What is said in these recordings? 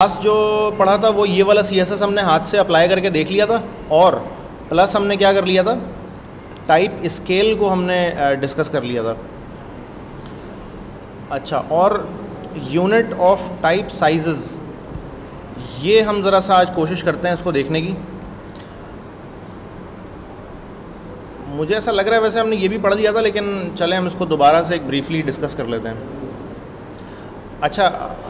Class जो पढ़ा था वो ये वाला सीएसएस हमने हाथ से अप्लाई करके देख लिया था और प्लस हमने क्या कर लिया था? टाइप स्केल को हमने डिस्कस कर लिया था। अच्छा और यूनिट ऑफ़ टाइप साइजेस ये हम ज़रा सा आज कोशिश करते हैं इसको देखने की। मुझे ऐसा लग रहा है वैसे हमने ये भी पढ़ लिया था, लेकिन चले हम इसको दोबारा से एक ब्रीफली डिस्कस कर लेते हैं। अच्छा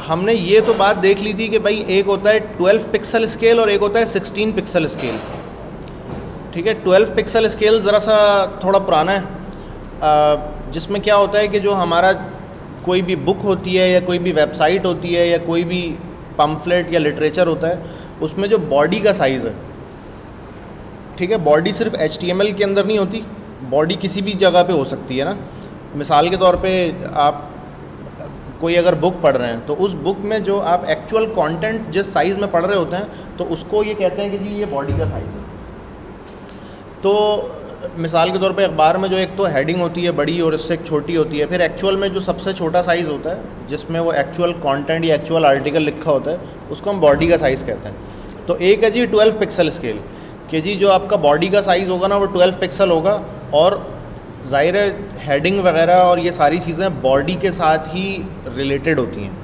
हमने ये तो बात देख ली थी कि भाई एक होता है 12 पिक्सल स्केल और एक होता है 16 पिक्सल स्केल। ठीक है 12 पिक्सल स्केल ज़रा सा थोड़ा पुराना है। जिसमें क्या होता है कि जो हमारा कोई भी बुक होती है या कोई भी वेबसाइट होती है या कोई भी पम्फलेट या लिटरेचर होता है, उसमें जो बॉडी का साइज़ है, ठीक है बॉडी सिर्फ़ एचटीएमएल के अंदर नहीं होती बॉडी किसी भी जगह पे हो सकती है ना। मिसाल के तौर पे आप कोई अगर बुक पढ़ रहे हैं तो उस बुक में जो आप एक्चुअल कंटेंट जिस साइज़ में पढ़ रहे होते हैं तो उसको ये कहते हैं कि जी ये बॉडी का साइज़ है। तो मिसाल के तौर पे अखबार में जो एक तो हेडिंग होती है बड़ी और इससे एक छोटी होती है, फिर एक्चुअल में जो सबसे छोटा साइज़ होता है, जिसमें वो एक्चुअल कंटेंट या एक्चुअल आर्टिकल लिखा होता है, उसको हम बॉडी का साइज़ कहते हैं। तो एक है जी ट्वेल्व पिक्सल स्केल कि जी जो आपका बॉडी का साइज़ होगा ना, वो ट्वेल्व पिक्सल होगा, और ज़ाहिर है हेडिंग वगैरह और ये सारी चीज़ें बॉडी के साथ ही रिलेटेड होती हैं।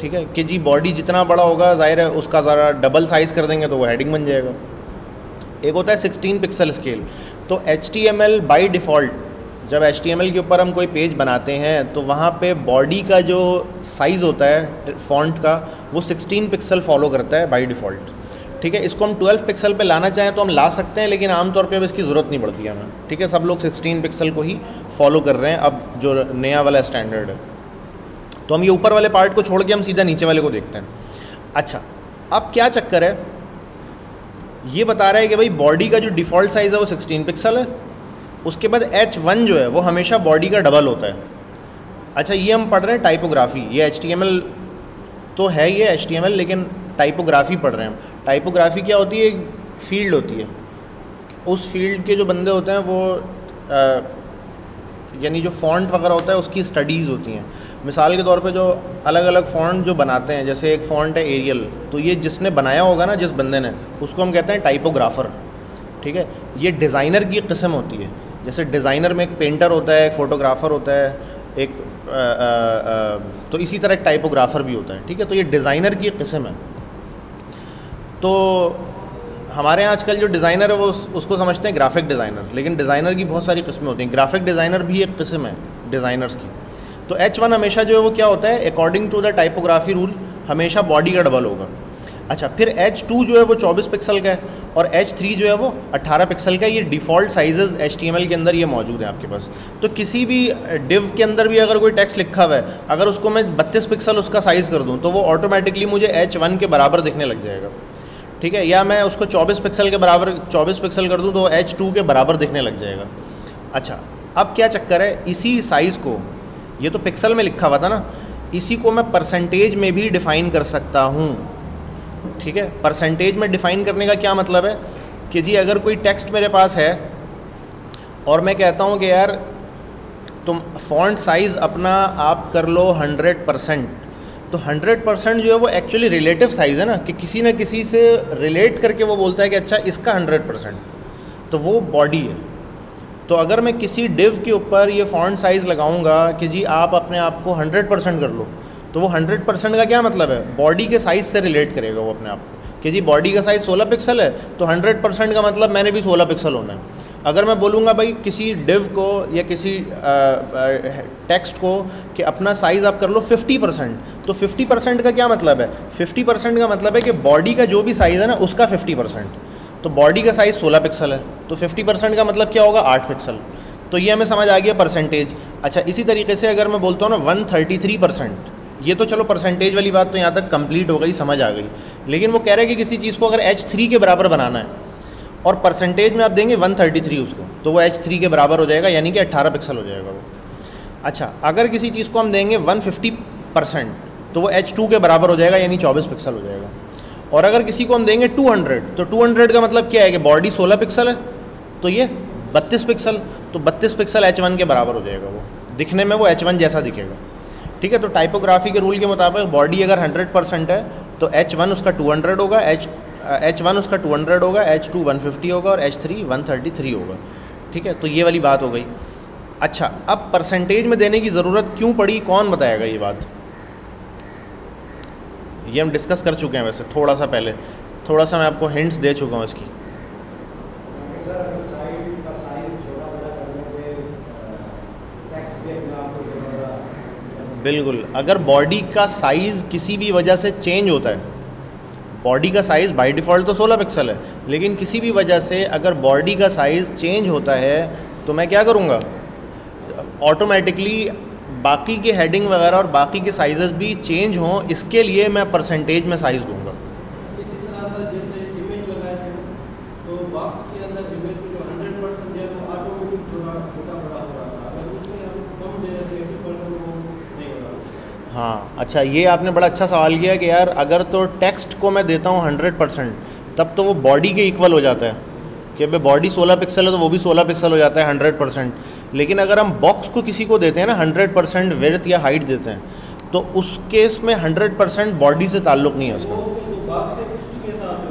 ठीक है? कि जी बॉडी जितना बड़ा होगा, ज़ाहिर है, उसका ज़रा डबल साइज़ कर देंगे तो वो हेडिंग बन जाएगा। एक होता है सिक्सटीन पिक्सल स्केल तो H T M L by default जब एच टी एम एल के ऊपर हम कोई पेज बनाते हैं तो वहाँ पे बॉडी का जो साइज़ होता है फॉन्ट का, वो 16 पिक्सल फॉलो करता है बाई डिफ़ॉल्ट ठीक है, इसको हम 12 पिक्सल पे लाना चाहें तो हम ला सकते हैं, लेकिन आमतौर पे अब इसकी ज़रूरत नहीं पड़ती हमें। ठीक है, सब लोग 16 पिक्सल को ही फॉलो कर रहे हैं, अब जो नया वाला स्टैंडर्ड है। तो हम ये ऊपर वाले पार्ट को छोड़ के हम सीधा नीचे वाले को देखते हैं। अच्छा अब क्या चक्कर है? ये बता रहा है कि भाई बॉडी का जो डिफ़ॉल्ट साइज़ है वो सिक्सटीन पिक्सल है। उसके बाद एच वन जो है, वो हमेशा बॉडी का डबल होता है। अच्छा ये हम पढ़ रहे हैं टाइपोग्राफी ये एच तो है ये एच लेकिन टाइपोग्राफी पढ़ रहे हैं टाइपोग्राफी क्या होती है? एक फ़ील्ड होती है। उस फ़ील्ड के जो बंदे होते हैं वो यानी जो फॉन्ट वगैरह होता है उसकी स्टडीज़ होती हैं। मिसाल के तौर पे जो अलग अलग फ़ॉन्ट जो बनाते हैं जैसे एक फ़ॉन्ट है एरियल तो ये जिसने बनाया होगा ना जिस बंदे ने उसको हम कहते हैं टाइपोग्राफ़र ठीक है? ये डिज़ाइनर की किस्म होती है। जैसे डिज़ाइनर में एक पेंटर होता है एक फ़ोटोग्राफ़र होता है एक आ, आ, आ, तो इसी तरह एक टाइपोग्राफ़र भी होता है ठीक है? तो ये डिज़ाइनर की किस्म है। तो हमारे यहाँ आजकल जो डिज़ाइनर है वो उसको समझते हैं ग्राफिक डिज़ाइनर लेकिन डिज़ाइनर की बहुत सारी किस्में होती हैं। ग्राफिक डिज़ाइनर भी एक किस्म है डिज़ाइनर्स की। तो एच वन हमेशा जो है वो क्या होता है according to the typography rule हमेशा बॉडी का डबल होगा। अच्छा फिर एच टू जो है वो चौबीस पिक्सल का है, और एच थ्री जो है वो अट्ठारह पिक्सल का ये default sizes H T M L के अंदर ये मौजूद है आपके पास। तो किसी भी डिव के अंदर भी अगर कोई टेक्स्ट लिखा हुआ है, अगर उसको मैं बत्तीस पिक्सल उसका साइज़ कर दूँ तो वो ऑटोमेटिकली मुझे एच वन के बराबर दिखने लग जाएगा। ठीक है, या मैं उसको 24 पिक्सल के बराबर 24 पिक्सल कर दूँ तो एच टू के बराबर दिखने लग जाएगा। अच्छा अब क्या चक्कर है, इसी साइज़ को, ये तो पिक्सल में लिखा हुआ था ना, इसी को मैं परसेंटेज में भी डिफ़ाइन कर सकता हूँ। ठीक है परसेंटेज में डिफ़ाइन करने का क्या मतलब है, कि जी अगर कोई टेक्स्ट मेरे पास है, और मैं कहता हूँ कि यार, तुम फॉन्ट साइज़ अपना आप कर लो हंड्रेड परसेंट तो 100 परसेंट जो है वो एक्चुअली रिलेटिव साइज़ है ना, कि किसी ना किसी से रिलेट करके वो बोलता है कि अच्छा इसका 100 परसेंट तो वो बॉडी है। तो अगर मैं किसी डिव के ऊपर ये फॉन्ट साइज़ लगाऊँगा कि जी आप अपने आप को 100 परसेंट कर लो तो वो 100 परसेंट का क्या मतलब है? बॉडी के साइज़ से रिलेट करेगा वो अपने आप को। कि जी बॉडी का साइज़ 16 पिक्सल है तो 100 परसेंट का मतलब मैंने भी 16 पिक्सल होना है। अगर मैं बोलूँगा भाई किसी डिव को या किसी टेक्स्ट को कि अपना साइज़ आप कर लो 50 परसेंट तो 50 परसेंट का क्या मतलब है? 50 परसेंट का मतलब है कि बॉडी का जो भी साइज़ है ना, उसका 50 परसेंट तो बॉडी का साइज़ 16 पिक्सल है तो 50 परसेंट का मतलब क्या होगा? 8 पिक्सल तो ये हमें समझ आ गया परसेंटेज अच्छा इसी तरीके से अगर मैं बोलता हूँ ना वन परसेंट ये तो चलो परसेंटेज वाली बात तो यहाँ तक कंप्लीट हो गई, समझ आ गई. लेकिन वो कह रहे हैं कि किसी चीज़ को अगर एच थ्री के बराबर बनाना है और परसेंटेज में आप देंगे 133 उसको तो वो एच थ्री के बराबर हो जाएगा, यानी कि 18 पिक्सल हो जाएगा वो। अच्छा अगर किसी चीज़ को हम देंगे 150 परसेंट तो वो एच टू के बराबर हो जाएगा, यानी 24 पिक्सल हो जाएगा। और अगर किसी को हम देंगे 200 तो 200 का मतलब क्या है कि बॉडी 16 पिक्सल है तो ये 32 पिक्सल तो 32 पिक्सल एच वन के बराबर हो जाएगा वो। दिखने में वो एच जैसा दिखेगा। ठीक है तो टाइपोग्राफी के रूल के मुताबिक बॉडी अगर 100 परसेंट है तो एच वन उसका टू हंड्रेड होगा एच एच वन उसका टू हंड्रेड होगा एच टू वन फिफ्टी होगा और H three one thirty three होगा। ठीक है? तो ये वाली बात हो गई। अच्छा अब परसेंटेज में देने की ज़रूरत क्यों पड़ी? कौन बताएगा ये बात? ये हम डिस्कस कर चुके हैं वैसे थोड़ा सा पहले। थोड़ा सा मैं आपको हिंट्स दे चुका हूँ इसकी। बिल्कुल अगर बॉडी का साइज़ किसी भी वजह से चेंज होता है बॉडी का साइज़ बाय डिफ़ॉल्ट तो 16 पिक्सल है, लेकिन किसी भी वजह से अगर बॉडी का साइज़ चेंज होता है तो मैं क्या करूँगा? ऑटोमेटिकली बाकी के हेडिंग वगैरह और बाकी के साइज़ भी चेंज हों, इसके लिए मैं परसेंटेज में साइज़ दूँगा। हाँ। अच्छा ये आपने बड़ा अच्छा सवाल किया कि यार अगर तो टेक्स्ट को मैं देता हूँ हंड्रेड परसेंट तब तो वो बॉडी के इक्वल हो जाता है। कि भाई बॉडी सोलह पिक्सल है तो वो भी सोलह पिक्सल हो जाता है हंड्रेड परसेंट लेकिन अगर हम बॉक्स को किसी को देते हैं ना हंड्रेड परसेंट वेथ या हाइट देते हैं तो उस केस में हंड्रेड परसेंट बॉडी से ताल्लुक़ नहीं है उसका।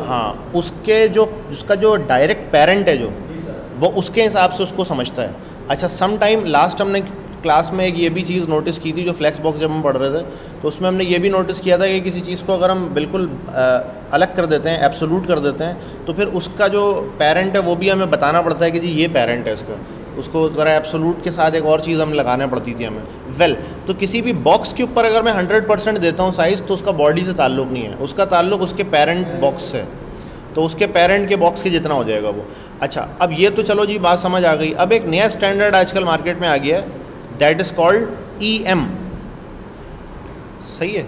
हाँ। उसके जो उसका जो डायरेक्ट पेरेंट है जो वो उसके हिसाब से उसको समझता है। अच्छा सम टाइम लास्ट हमने क्लास में एक ये भी चीज़ नोटिस की थी जो फ्लैक्स बॉक्स जब हम पढ़ रहे थे तो उसमें हमने ये भी नोटिस किया था कि किसी चीज़ को अगर हम बिल्कुल अलग कर देते हैं एब्सोलूट कर देते हैं तो फिर उसका जो पेरेंट है वो भी हमें बताना पड़ता है कि जी ये पेरेंट है इसका। उसको ज़रा एब्सोलूट के साथ एक और चीज़ हमें लगाने पड़ती थी हमें। वेल well, तो किसी भी बॉक्स के ऊपर अगर मैं हंड्रेड परसेंट देता हूँ साइज़ तो उसका बॉडी से ताल्लुक़ नहीं है। उसका ताल्लुक़ उसके पेरेंट बॉक्स से तो उसके पेरेंट के बॉक्स के जितना हो जाएगा वो। अच्छा अब ये तो चलो जी बात समझ आ गई। अब एक नया स्टैंडर्ड आजकल मार्केट में आ गया है। That is called E M सही है?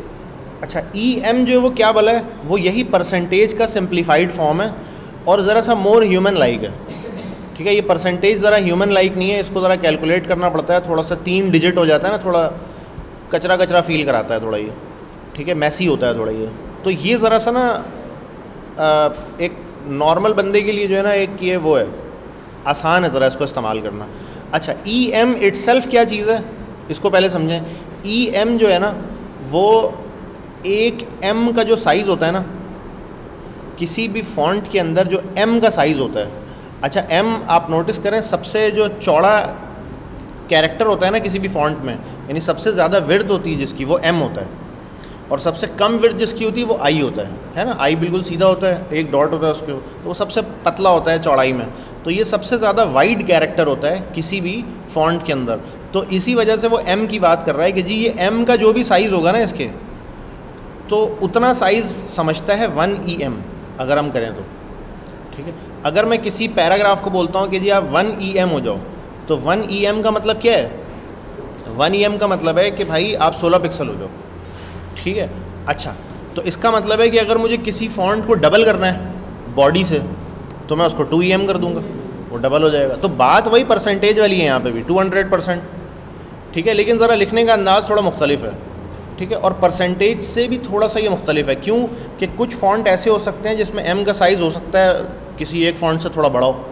अच्छा ई e एम जो है वो क्या बोला है? वो यही परसेंटेज का सिंप्लीफाइड फॉर्म है और ज़रा सा मोर ह्यूमन लाइक है। ठीक है, ये परसेंटेज ज़रा ह्यूमन लाइक नहीं है, इसको ज़रा कैलकुलेट करना पड़ता है। थोड़ा सा तीन डिजिट हो जाता है ना, थोड़ा कचरा कचरा फील कराता है थोड़ा ये। ठीक है मैसी होता है थोड़ा ये। तो ये ज़रा सा ना एक नॉर्मल बंदे के लिए जो है ना, एक ये वो है। आसान है ज़रा इसको इस्तेमाल करना। अच्छा ई एम इट्सल्फ क्या चीज़ है? इसको पहले समझें। ई e एम जो है ना, वो एक एम का जो साइज़ होता है ना, किसी भी फॉन्ट के अंदर जो एम का साइज़ होता है। अच्छा एम आप नोटिस करें, सबसे जो चौड़ा कैरेक्टर होता है ना किसी भी फॉन्ट में, यानी सबसे ज़्यादा विर्द होती है जिसकी, वो एम होता है। और सबसे कम विर्द जिसकी होती है, वो आई होता है। है ना? आई बिल्कुल सीधा होता है, एक डॉट होता है उसके तो वो सबसे पतला होता है चौड़ाई में। तो ये सबसे ज़्यादा वाइड कैरेक्टर होता है किसी भी फॉन्ट के अंदर। तो इसी वजह से वो एम की बात कर रहा है कि जी, ये एम का जो भी साइज़ होगा ना इसके तो उतना साइज़ समझता है वन ई एम अगर हम करें तो। ठीक है? अगर मैं किसी पैराग्राफ को बोलता हूँ कि जी, आप वन ई एम हो जाओ तो वन ई एम का मतलब क्या है? वन ई एम का मतलब है कि भाई आप सोलह पिक्सल हो जाओ। ठीक है? अच्छा तो इसका मतलब है कि अगर मुझे किसी फॉन्ट को डबल करना है बॉडी से तो मैं उसको टू ई एम कर दूँगा। वो डबल हो जाएगा। तो बात वही परसेंटेज वाली है यहाँ पे भी टू हंड्रेड परसेंट ठीक है, लेकिन ज़रा लिखने का अंदाज़ थोड़ा मुख्तलिफ़ है। ठीक है, और परसेंटेज से भी थोड़ा सा ये मुख्तलिफ़ है। क्यों? कि कुछ फॉन्ट ऐसे हो सकते हैं जिसमें एम का साइज़ हो सकता है, किसी एक फ़ॉन्ट से थोड़ा बड़ा हो।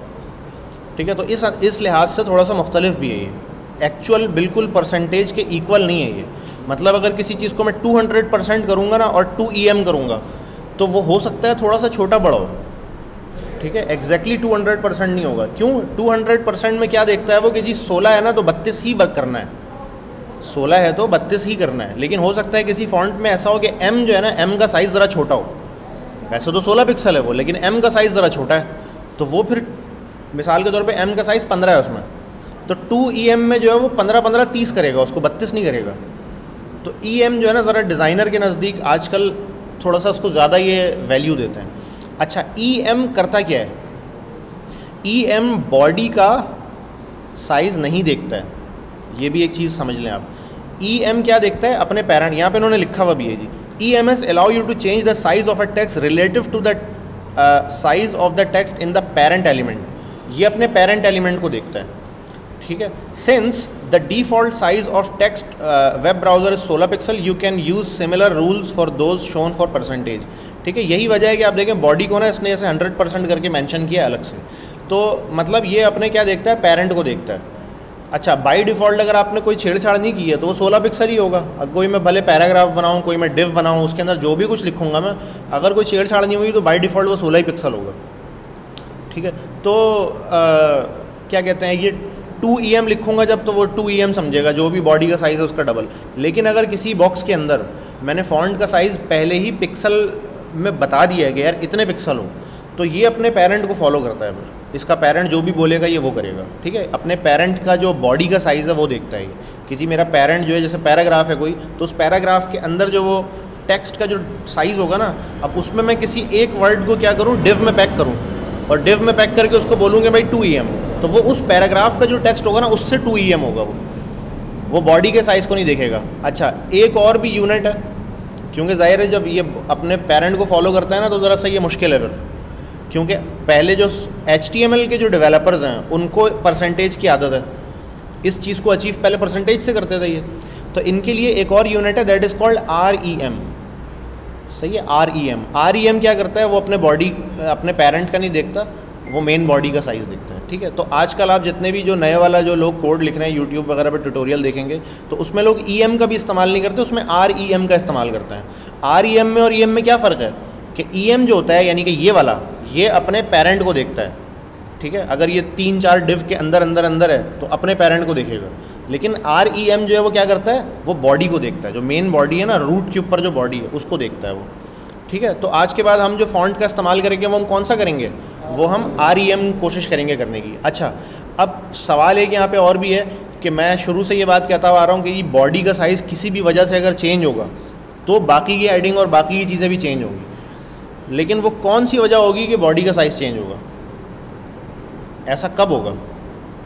ठीक है तो इस इस लिहाज से थोड़ा सा मुख्तलिफ़ भी है ये। एक्चुअल बिल्कुल परसेंटेज के इक्वल नहीं है ये। मतलब अगर किसी चीज़ को मैं 200 परसेंट करूँगा ना और 2 ई e करूँगा तो वो हो सकता है थोड़ा सा छोटा बड़ा हो। ठीक है? एग्जैक्टली टू हंड्रेड परसेंट नहीं होगा। क्यों? टू हंड्रेड परसेंट में क्या देखता है वो कि जी सोलह है ना तो बत्तीस ही करना है। सोलह है तो बत्तीस ही करना है। लेकिन हो सकता है किसी फॉन्ट में ऐसा हो कि एम जो है ना एम का साइज़ ज़रा छोटा हो। वैसे तो सोलह पिक्सल है वो, लेकिन एम का साइज़ ज़रा छोटा है। तो वो फिर, मिसाल के तौर पे एम का साइज़ पंद्रह है उसमें। तो टू ई एम में जो है वो पंद्रह पंद्रह तीस करेगा, उसको बत्तीस नहीं करेगा। तो ई एम जो है ना, ज़रा डिज़ाइनर के नज़दीक आजकल थोड़ा सा उसको ज़्यादा ये वैल्यू देते हैं। अच्छा ई एम करता क्या है? ई एम बॉडी का साइज़ नहीं देखता है। ये भी एक चीज़ समझ लें आप। ई एम क्या देखता है? अपने पेरेंट यहाँ पे उन्होंने लिखा हुआ भी है जी। E M S allow you to change the size of a text relative to the size of the text in the parent element ये अपने पेरेंट एलिमेंट को देखता है। ठीक है? Since the default size of text web browser is सोलह pixel you can use similar rules for those shown for percentage ठीक है यही वजह है कि आप देखें बॉडी को ना इसने ऐसे हंड्रेड परसेंट करके मैंशन किया अलग से। तो मतलब ये अपने क्या देखता है पेरेंट को देखता है। अच्छा बाय डिफ़ॉल्ट अगर आपने कोई छेड़छाड़ नहीं की है तो वो सोलह पिक्सल ही होगा। अब कोई मैं भले पैराग्राफ बनाऊँ कोई मैं डिव बनाऊँ उसके अंदर जो भी कुछ लिखूँगा मैं अगर कोई छेड़छाड़ नहीं हुई तो बाई डिफ़ॉल्ट वो सोलह ही पिक्सल होगा। ठीक है तो आ, क्या कहते हैं ये टू ई एम लिखूँगा जब तो वो टू ई एम समझेगा जो भी बॉडी का साइज़ है उसका डबल लेकिन अगर किसी बॉक्स के अंदर मैंने फॉन्ट का साइज़ पहले ही पिक्सल में बता दिया है कि यार इतने पिक्सल हो। तो ये अपने पेरेंट को फॉलो करता है फिर। इसका पेरेंट जो भी बोलेगा, ये वो करेगा। ठीक है? अपने पेरेंट का जो बॉडी का साइज़ है, वो देखता है किसी मेरा पेरेंट जो है, जैसे पैराग्राफ है कोई तो उस पैराग्राफ के अंदर जो वो टेक्स्ट का जो साइज़ होगा ना, अब उसमें मैं किसी एक वर्ड को क्या करूँ? डिव में पैक करूँ। और डिव में पैक करके उसको बोलूँगे, भाई टू ई एम तो वो उस पैराग्राफ का जो टेक्स्ट होगा ना, उससे टू ई एम होगा वो। वो बॉडी के साइज़ को नहीं देखेगा। अच्छा एक और भी यूनिट है। क्योंकि ज़ाहिर है जब ये अपने पेरेंट को फॉलो करता है ना तो ज़रा सा ये मुश्किल है फिर। क्योंकि पहले जो एचटीएमएल के जो डेवलपर्स हैं, उनको परसेंटेज की आदत है। इस चीज़ को अचीव पहले परसेंटेज से करते थे ये। तो इनके लिए एक और यूनिट है that is called R E M सही है? R E M R E M क्या करता है? वो अपने बॉडी अपने पेरेंट का नहीं देखता। वो मेन बॉडी का साइज़ देखते हैं, ठीक है? तो आजकल आप जितने भी जो नए वाला जो लोग कोड लिख रहे हैं यूट्यूब वगैरह पर ट्यूटोरियल देखेंगे तो उसमें लोग ई e का भी इस्तेमाल नहीं करते, उसमें आर ई एम का इस्तेमाल करते हैं। आर ई एम में और ई e एम में क्या फ़र्क है? कि ई e एम जो होता है, यानी कि ये वाला, ये अपने पेरेंट को देखता है, ठीक है? अगर ये तीन चार डिव के अंदर अंदर अंदर है तो अपने पेरेंट को देखेगा। लेकिन आर ई एम जो है, वो क्या करता है? वो बॉडी को देखता है। जो मेन बॉडी है ना रूट के ऊपर जो बॉडी है, उसको देखता है वो, ठीक है? तो आज के बाद हम जो फॉन्ट का इस्तेमाल करेंगे, वो हम कौन सा करेंगे? वो हम आर ई एम कोशिश करेंगे करने की। अच्छा अब सवाल एक यहाँ पे और भी है कि मैं शुरू से ये बात कहता हुआ आ रहा हूँ कि बॉडी का साइज़ किसी भी वजह से अगर चेंज होगा तो बाकी की एडिंग और बाकी की चीज़ें भी चेंज होंगी। लेकिन वो कौन सी वजह होगी कि बॉडी का साइज़ चेंज होगा? ऐसा कब होगा?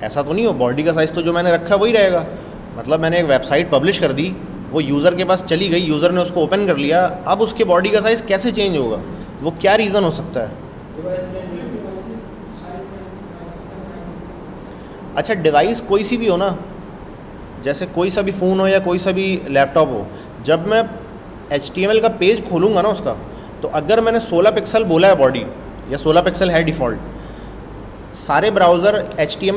ऐसा तो नहीं हो बॉडी का साइज़ तो जो मैंने रखा वही रहेगा। मतलब मैंने एक वेबसाइट पब्लिश कर दी, वो यूज़र के पास चली गई यूज़र ने उसको ओपन कर लिया, अब उसके बॉडी का साइज़ कैसे चेंज होगा? वो क्या रीज़न हो सकता है? अच्छा डिवाइस कोई सी भी हो ना, जैसे कोई सा भी फ़ोन हो या कोई सा भी लैपटॉप हो, जब मैं एचटीएमएल का पेज खोलूँगा ना उसका तो अगर मैंने 16 पिक्सल बोला है बॉडी या 16 पिक्सल है डिफ़ॉल्ट सारे ब्राउज़र एच टी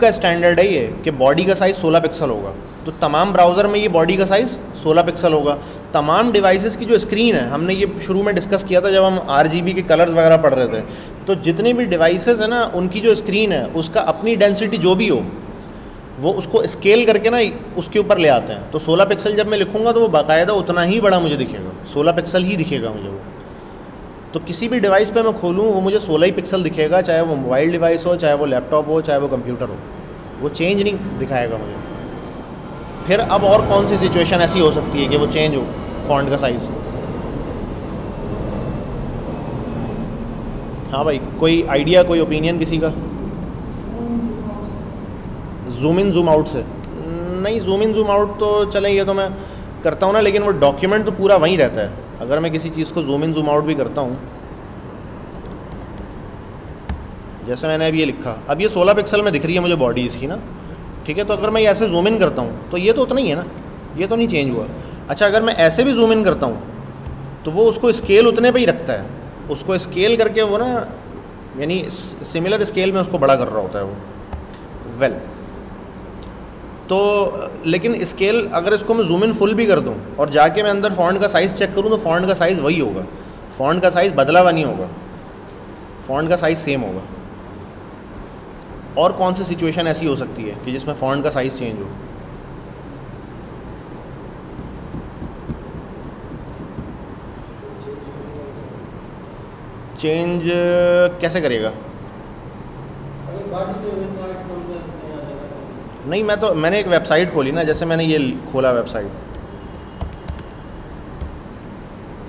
का स्टैंडर्ड है ये, कि बॉडी का साइज़ 16 पिक्सल होगा। तो तमाम ब्राउज़र में ये बॉडी का साइज़ 16 पिक्सल होगा। तमाम डिवाइसेस की जो स्क्रीन है, हमने ये शुरू में डिस्कस किया था जब हम आरजीबी के कलर्स वगैरह पढ़ रहे थे। तो जितनी भी डिवाइसेस है ना, उनकी जो स्क्रीन है, उसका अपनी डेंसिटी जो भी हो, वो उसको स्केल करके ना, उसके ऊपर ले आते हैं। तो 16 पिक्सल जब मैं लिखूँगा तो वो बाकायदा उतना ही बड़ा मुझे दिखेगा। 16 पिक्सल ही दिखेगा मुझे वो। तो किसी भी डिवाइस पे मैं खोलूँ, वो मुझे 16 ही पिक्सल दिखेगा, चाहे वो मोबाइल डिवाइस हो, चाहे वो लैपटॉप हो, चाहे वो कंप्यूटर हो। वो चेंज नहीं दिखाएगा मुझे। फिर अब और कौन सी सिचुएशन ऐसी हो सकती है कि वो चेंज हो फॉन्ट का साइज़ हाँ भाई, कोई आइडिया कोई ओपिनियन किसी का? जूम इन जूम आउट से। नहीं जूम इन जूम आउट तो चले, ये तो मैं करता हूँ ना, लेकिन वो डॉक्यूमेंट तो पूरा वहीं रहता है। अगर मैं किसी चीज़ को जूम इन जूम आउट भी करता हूँ, जैसे मैंने अभी ये लिखा, अब ये 16 पिक्सल में दिख रही है मुझे बॉडी इसकी ना, ठीक है? तो अगर मैं ऐसे जूम इन करता हूँ तो ये तो उतना ही है ना, ये तो नहीं चेंज हुआ। अच्छा अगर मैं ऐसे भी जूम इन करता हूँ तो वो उसको स्केल उतने पर ही रखता है। उसको स्केल करके वो ना यानी सिमिलर स्केल में उसको बड़ा कर रहा होता है वो। वेल well, तो लेकिन स्केल अगर इसको मैं जूम इन फुल भी कर दूँ और जाके मैं अंदर फॉन्ट का साइज़ चेक करूँ तो फॉन्ट का साइज़ वही होगा। फॉन्ट का साइज़ बदला हुआ नहीं होगा। फॉन्ट का साइज़ सेम होगा। और कौन सी सिचुएशन ऐसी हो सकती है कि जिसमें फॉन्ट का साइज़ चेंज हो? चेंज कैसे करेगा? नहीं, मैं तो मैंने एक वेबसाइट खोली ना, जैसे मैंने ये खोला वेबसाइट।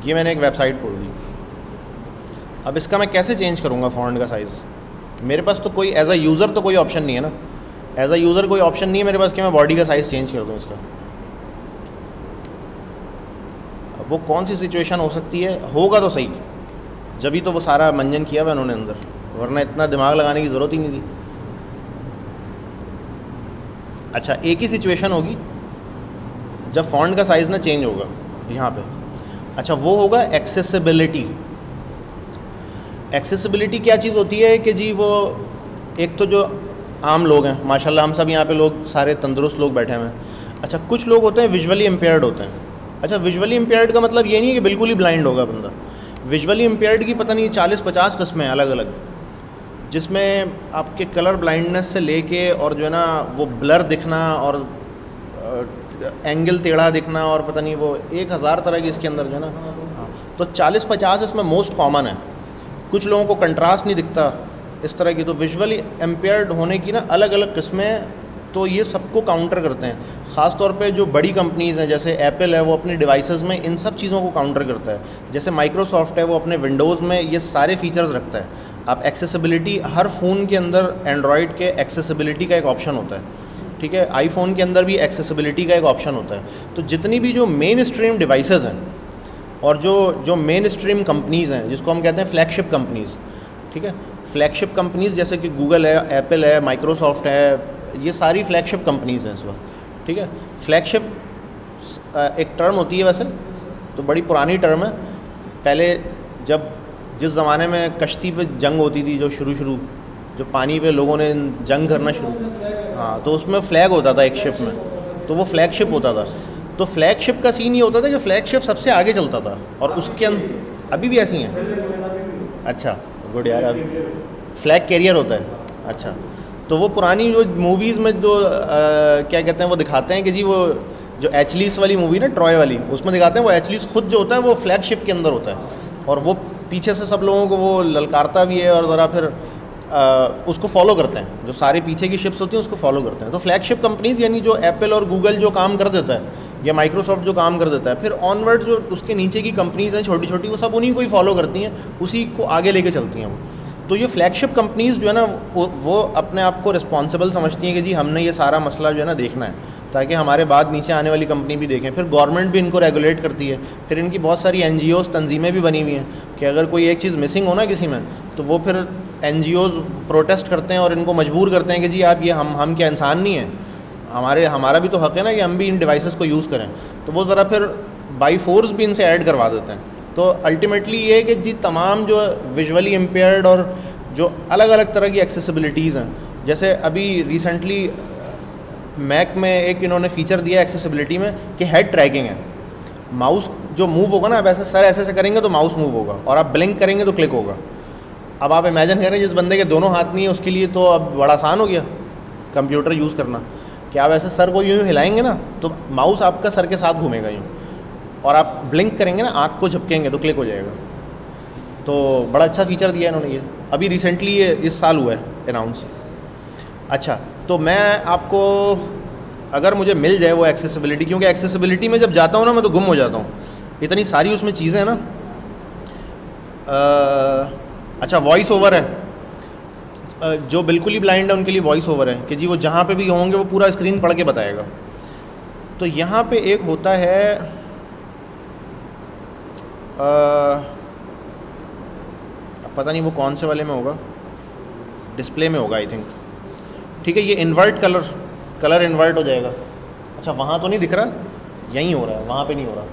ये मैंने एक वेबसाइट खोल दी। अब इसका मैं कैसे चेंज करूँगा फ़ॉन्ट का साइज़? मेरे पास तो कोई एज अ यूज़र तो कोई ऑप्शन नहीं है ना। एज अ यूज़र कोई ऑप्शन नहीं है मेरे पास कि मैं बॉडी का साइज़ चेंज कर दूँ इसका। अब वो कौन सी सिचुएशन हो सकती है? होगा तो सही। जब ही तो वो सारा मंजन किया हुआ उन्होंने अंदर, वरना इतना दिमाग लगाने की ज़रूरत ही नहीं थी। अच्छा एक ही सिचुएशन होगी, जब फॉन्ट का साइज़ ना चेंज होगा, यहाँ पे। अच्छा वो होगा एक्सेसिबिलिटी एक्सेसिबिलिटी क्या चीज़ होती है कि जी वो, एक तो जो आम लोग हैं, माशाल्लाह हम सब यहाँ पे लोग, सारे तंदुरुस्त लोग बैठे हुए हैं। अच्छा कुछ लोग होते हैं विजुअली इम्पेयर्ड होते हैं। अच्छा विजुअली इम्पेयर्ड का मतलब ये नहीं है कि बिल्कुल ही ब्लाइंड होगा बंदा। विजुअली इम्पेयर्ड की पता नहीं, चालीस, पचास कस्में अलग अलग जिसमें आपके कलर ब्लाइंडनेस से लेके और जो है ना, वो ब्लर दिखना और एंगल टेढ़ा दिखना और पता नहीं वो एक हज़ार तरह की इसके अंदर जो है ना हाँ तो चालीस, पचास इसमें मोस्ट कॉमन है। कुछ लोगों को कंट्रास्ट नहीं दिखता। इस तरह की तो विजुअली एम्पेयर्ड होने की ना अलग अलग किस्में तो ये सबको काउंटर करते हैं। ख़ास तौर पे जो बड़ी कंपनीज़ हैं, जैसे एप्पल है, वो अपनी डिवाइसेस में इन सब चीज़ों को काउंटर करता है। जैसे माइक्रोसॉफ्ट है, वो अपने विंडोज़ में ये सारे फीचर्स रखता है। आप एक्सेसिबिलिटी हर फ़ोन के अंदर एंड्रॉयड के एक्सेसिबिलिटी का एक ऑप्शन होता है। ठीक है? आईफोन के अंदर भी एक्सेसिबिलिटी का एक ऑप्शन होता है। तो जितनी भी जो मेन स्ट्रीम डिवाइसेज हैं, और जो जो मेन स्ट्रीम कंपनीज़ हैं, जिसको हम कहते हैं फ्लैगशिप कंपनीज़ ठीक है? फ्लैगशिप कंपनीज़ जैसे कि गूगल है एप्पल है माइक्रोसॉफ्ट है ये सारी फ्लैगशिप कंपनीज़ हैं इस वक्त, ठीक है? फ्लैगशिप एक टर्म होती है वैसे तो बड़ी पुरानी टर्म है। पहले जब, जिस ज़माने में कश्ती पे जंग होती थी, जो शुरू शुरू, जो पानी पे लोगों ने जंग करना शुरू हाँ तो उसमें फ्लैग होता था एक शिप में तो वो फ्लैगशिप होता था। तो फ्लैगशिप का सीन ये होता था कि फ्लैगशिप सबसे आगे चलता था, और उसके अंदर अभी भी ऐसी हैं अच्छा गुड यार फ्लैग कैरियर होता है। अच्छा तो वो पुरानी जो मूवीज़ में जो आ, क्या कहते हैं वो दिखाते हैं कि जी वो जो एचलीस वाली मूवी ना ट्रॉय वाली उसमें दिखाते हैं वो एचलीस खुद जो होता है वो फ्लैगशिप के अंदर होता है। और वो पीछे से सब लोगों को वो ललकारता भी है और ज़रा फिर आ, उसको फॉलो करते हैं। जो सारे पीछे की शिप्स होती हैं उसको फॉलो करते हैं। तो फ्लैगशिप कंपनीज़ यानी जो एप्पल और गूगल जो काम कर देता है या माइक्रोसॉफ्ट जो काम कर देता है फिर ऑनवर्ड जो उसके नीचे की कंपनीज़ हैं छोटी छोटी वो सब उन्हीं को ही फॉलो करती हैं उसी को आगे लेके चलती हैं वो। तो ये फ्लैगशिप कंपनीज़ जो है ना वो, वो अपने आप को रिस्पॉन्सिबल समझती हैं कि जी हमने ये सारा मसला जो है ना देखना है ताकि हमारे बाद नीचे आने वाली कंपनी भी देखें। फिर गवर्नमेंट भी इनको रेगुलेट करती है। फिर इनकी बहुत सारी एन तंजीमें भी बनी हुई हैं कि अगर कोई एक चीज़ मिसिंग हो ना किसी में तो वो फिर एन प्रोटेस्ट करते हैं और इनको मजबूर करते हैं कि जी आप ये हम हम क्या इंसान नहीं हैं। हमारे हमारा भी तो हक है ना कि हम भी इन डिवाइसेस को यूज़ करें। तो वो ज़रा फिर बाई फोर्स भी इनसे ऐड करवा देते हैं। तो अल्टीमेटली ये है कि जी तमाम जो विजुअली इम्पेयर्ड और जो अलग अलग तरह की एक्सेसिबिलिटीज़ हैं। जैसे अभी रिसेंटली मैक में एक इन्होंने फ़ीचर दिया एक्सेसिबिलिटी में कि हेड ट्रैकिंग है। माउस जो मूव होगा ना आप ऐसे सर ऐसे ऐसे करेंगे तो माउस मूव होगा और आप ब्लिंक करेंगे तो क्लिक होगा। अब आप इमेजिन करें जिस बंदे के दोनों हाथ नहीं है, उसके लिए तो अब बड़ा आसान हो गया कंप्यूटर यूज़ करना। कि आप ऐसे सर को यूँ हिलाएँगे ना तो माउस आपका सर के साथ घूमेगा यूँ। और आप ब्लिंक करेंगे ना, आँख को झपकेंगे तो क्लिक हो जाएगा। तो बड़ा अच्छा फीचर दिया इन्होंने ये। अभी रिसेंटली ये इस साल हुआ है अनाउंस अच्छा तो मैं आपको अगर मुझे मिल जाए वो एक्सेसिबिलिटी क्योंकि एक्सेसिबिलिटी में जब जाता हूँ ना मैं तो गुम हो जाता हूँ। इतनी सारी उसमें चीज़ें हैं ना। आ, अच्छा वॉइस ओवर है जो बिल्कुल ही ब्लाइंड है उनके लिए वॉइस ओवर है कि जी वो जहाँ पे भी होंगे वो पूरा स्क्रीन पढ़ के बताएगा। तो यहाँ पे एक होता है आ, पता नहीं वो कौन से वाले में होगा। डिस्प्ले में होगा आई थिंक ठीक है, ये इन्वर्ट कलर कलर इन्वर्ट हो जाएगा। अच्छा वहाँ तो नहीं दिख रहा? यहीं हो रहा है, वहाँ पे नहीं हो रहा।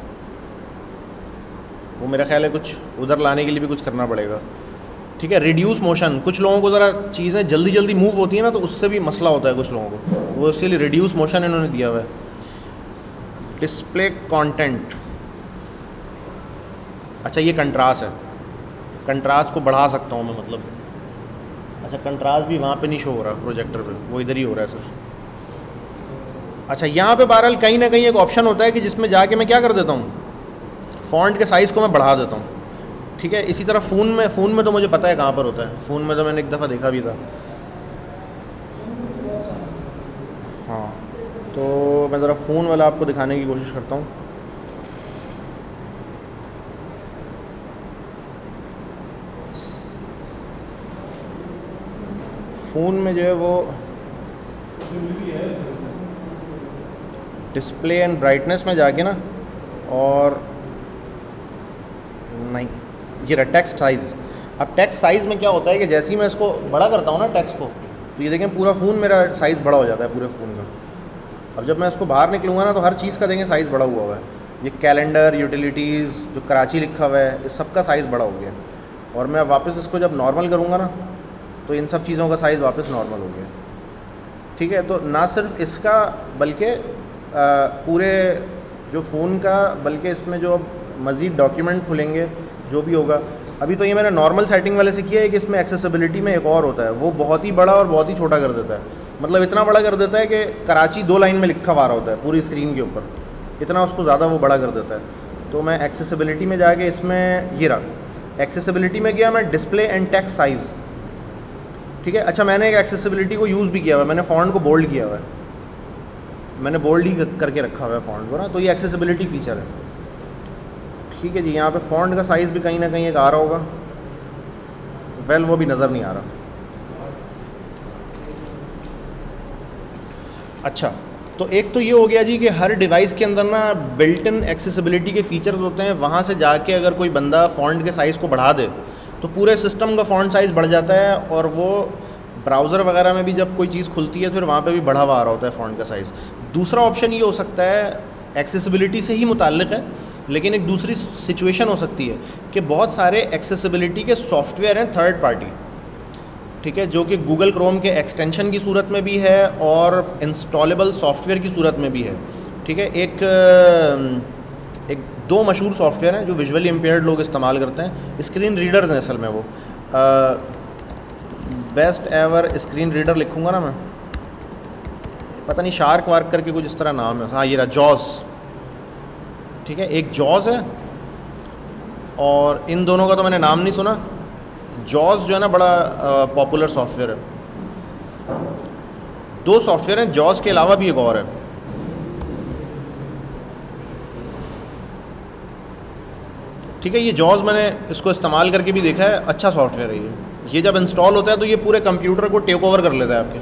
वो मेरा ख्याल है कुछ उधर लाने के लिए भी कुछ करना पड़ेगा। ठीक है रिड्यूस मोशन कुछ लोगों को ज़रा चीज़ें जल्दी जल्दी मूव होती है ना तो उससे भी मसला होता है कुछ लोगों को। वो इसके लिए रिड्यूस मोशन इन्होंने दिया हुआ है। डिस्प्ले कॉन्टेंट अच्छा ये कंट्रास्ट है। कंट्रास्ट को बढ़ा सकता हूँ मैं मतलब। अच्छा कंट्रास्ट भी वहाँ पे नहीं शो हो रहा प्रोजेक्टर पे। वो इधर ही हो रहा है सिर्फ़ अच्छा यहाँ पे बहरहाल कहीं ना कहीं एक ऑप्शन होता है कि जिसमें जाके मैं क्या कर देता हूँ? फॉन्ट के साइज़ को मैं बढ़ा देता हूँ। ठीक है, इसी तरह फ़ोन में फ़ोन में तो मुझे पता है कहाँ पर होता है। फ़ोन में तो मैंने एक दफ़ा देखा भी था। हाँ तो मैं ज़रा फ़ोन वाला आपको दिखाने की कोशिश करता हूँ। फ़ोन में जो है वो डिस्प्ले एंड ब्राइटनेस में जाके ना, और नहीं, ये रहा टेक्स्ट साइज़ अब टेक्स्ट साइज़ में क्या होता है कि जैसे ही मैं इसको बड़ा करता हूँ ना टेक्स्ट को तो ये देखें पूरा फ़ोन मेरा साइज़ बड़ा हो जाता है पूरे फ़ोन का. अब जब मैं इसको बाहर निकलूँगा ना तो हर चीज़ का देखें साइज़ बड़ा हुआ हुआ है. ये कैलेंडर यूटिलिटीज़ जो कराची लिखा हुआ है, इस सब का साइज़ बड़ा हो गया. और मैं वापस इसको जब नॉर्मल करूँगा ना तो इन सब चीज़ों का साइज़ वापस नॉर्मल हो गया। ठीक है? तो ना सिर्फ़ इसका, बल्कि पूरे जो फ़ोन का, बल्कि इसमें जो अब मज़ीद डॉक्यूमेंट खुलेंगे, जो भी होगा। अभी तो ये मैंने नॉर्मल सेटिंग वाले से किया है कि इसमें एक्सेसिबिलिटी में एक और होता है। वो बहुत ही बड़ा और बहुत ही छोटा कर देता है। मतलब इतना बड़ा कर देता है कि कराची दो लाइन में लिखा हुआ होता है, पूरी स्क्रीन के ऊपर। इतना उसको ज़्यादा वो बड़ा कर देता है। तो मैं एक्सेसिबिलिटी में जाके इसमें ये रहा। एक्सेसिबिलिटी में गया मैं डिस्प्ले एंड टेक्स साइज़ ठीक है? अच्छा मैंने एक एक्सेसिबिलिटी को यूज़ भी किया हुआ है। मैंने फ़ॉन्ट को बोल्ड किया हुआ है। मैंने बोल्ड ही करके रखा हुआ है फ़ॉन्ट को ना तो ये एक्सेसिबिलिटी फ़ीचर है। ठीक है जी, यहाँ पे फ़ॉन्ट का साइज़ भी कहीं ना कहीं एक आ रहा होगा। वेल वो भी नज़र नहीं आ रहा। अच्छा तो एक तो ये हो गया जी कि हर डिवाइस के अंदर ना बिल्ट इन एक्सेसिबिलिटी के फीचर्स होते हैं। वहाँ से जाके अगर कोई बंदा फ़ॉन्ट के साइज़ को बढ़ा दे तो पूरे सिस्टम का फ़ॉन्ट साइज़ बढ़ जाता है और वो ब्राउज़र वगैरह में भी जब कोई चीज़ खुलती है तो फिर वहाँ पे भी बढ़ा हुआ आ रहा होता है फ़ॉन्ट का साइज़ दूसरा ऑप्शन ये हो सकता है एक्सेसिबिलिटी से ही मुतल है, लेकिन एक दूसरी सिचुएशन हो सकती है कि बहुत सारे एक्सेसिबिलिटी के सॉफ्टवेयर हैं थर्ड पार्टी ठीक है? जो कि गूगल क्रोम के एक्सटेंशन की सूरत में भी है और इंस्टॉलेबल सॉफ्टवेयर की सूरत में भी है. ठीक है? एक दो मशहूर सॉफ्टवेयर हैं जो विजुअली इम्पेयर्ड लोग इस्तेमाल करते हैं। स्क्रीन रीडर्स हैं असल में वो। बेस्ट एवर स्क्रीन रीडर लिखूँगा ना मैं। पता नहीं शार्क वार्क करके कुछ इस तरह नाम है। हाँ ये रहा जॉस ठीक है, एक जॉज है। और इन दोनों का तो मैंने नाम नहीं सुना। जॉज जो है ना, बड़ा पॉपुलर सॉफ्टवेयर है। दो सॉफ्टवेयर हैं जॉज के अलावा भी एक और है। ठीक है, ये जॉज मैंने इसको इस्तेमाल करके भी देखा है अच्छा सॉफ्टवेयर है ये। ये जब इंस्टॉल होता है तो ये पूरे कंप्यूटर को टेक ओवर कर लेता है आपके।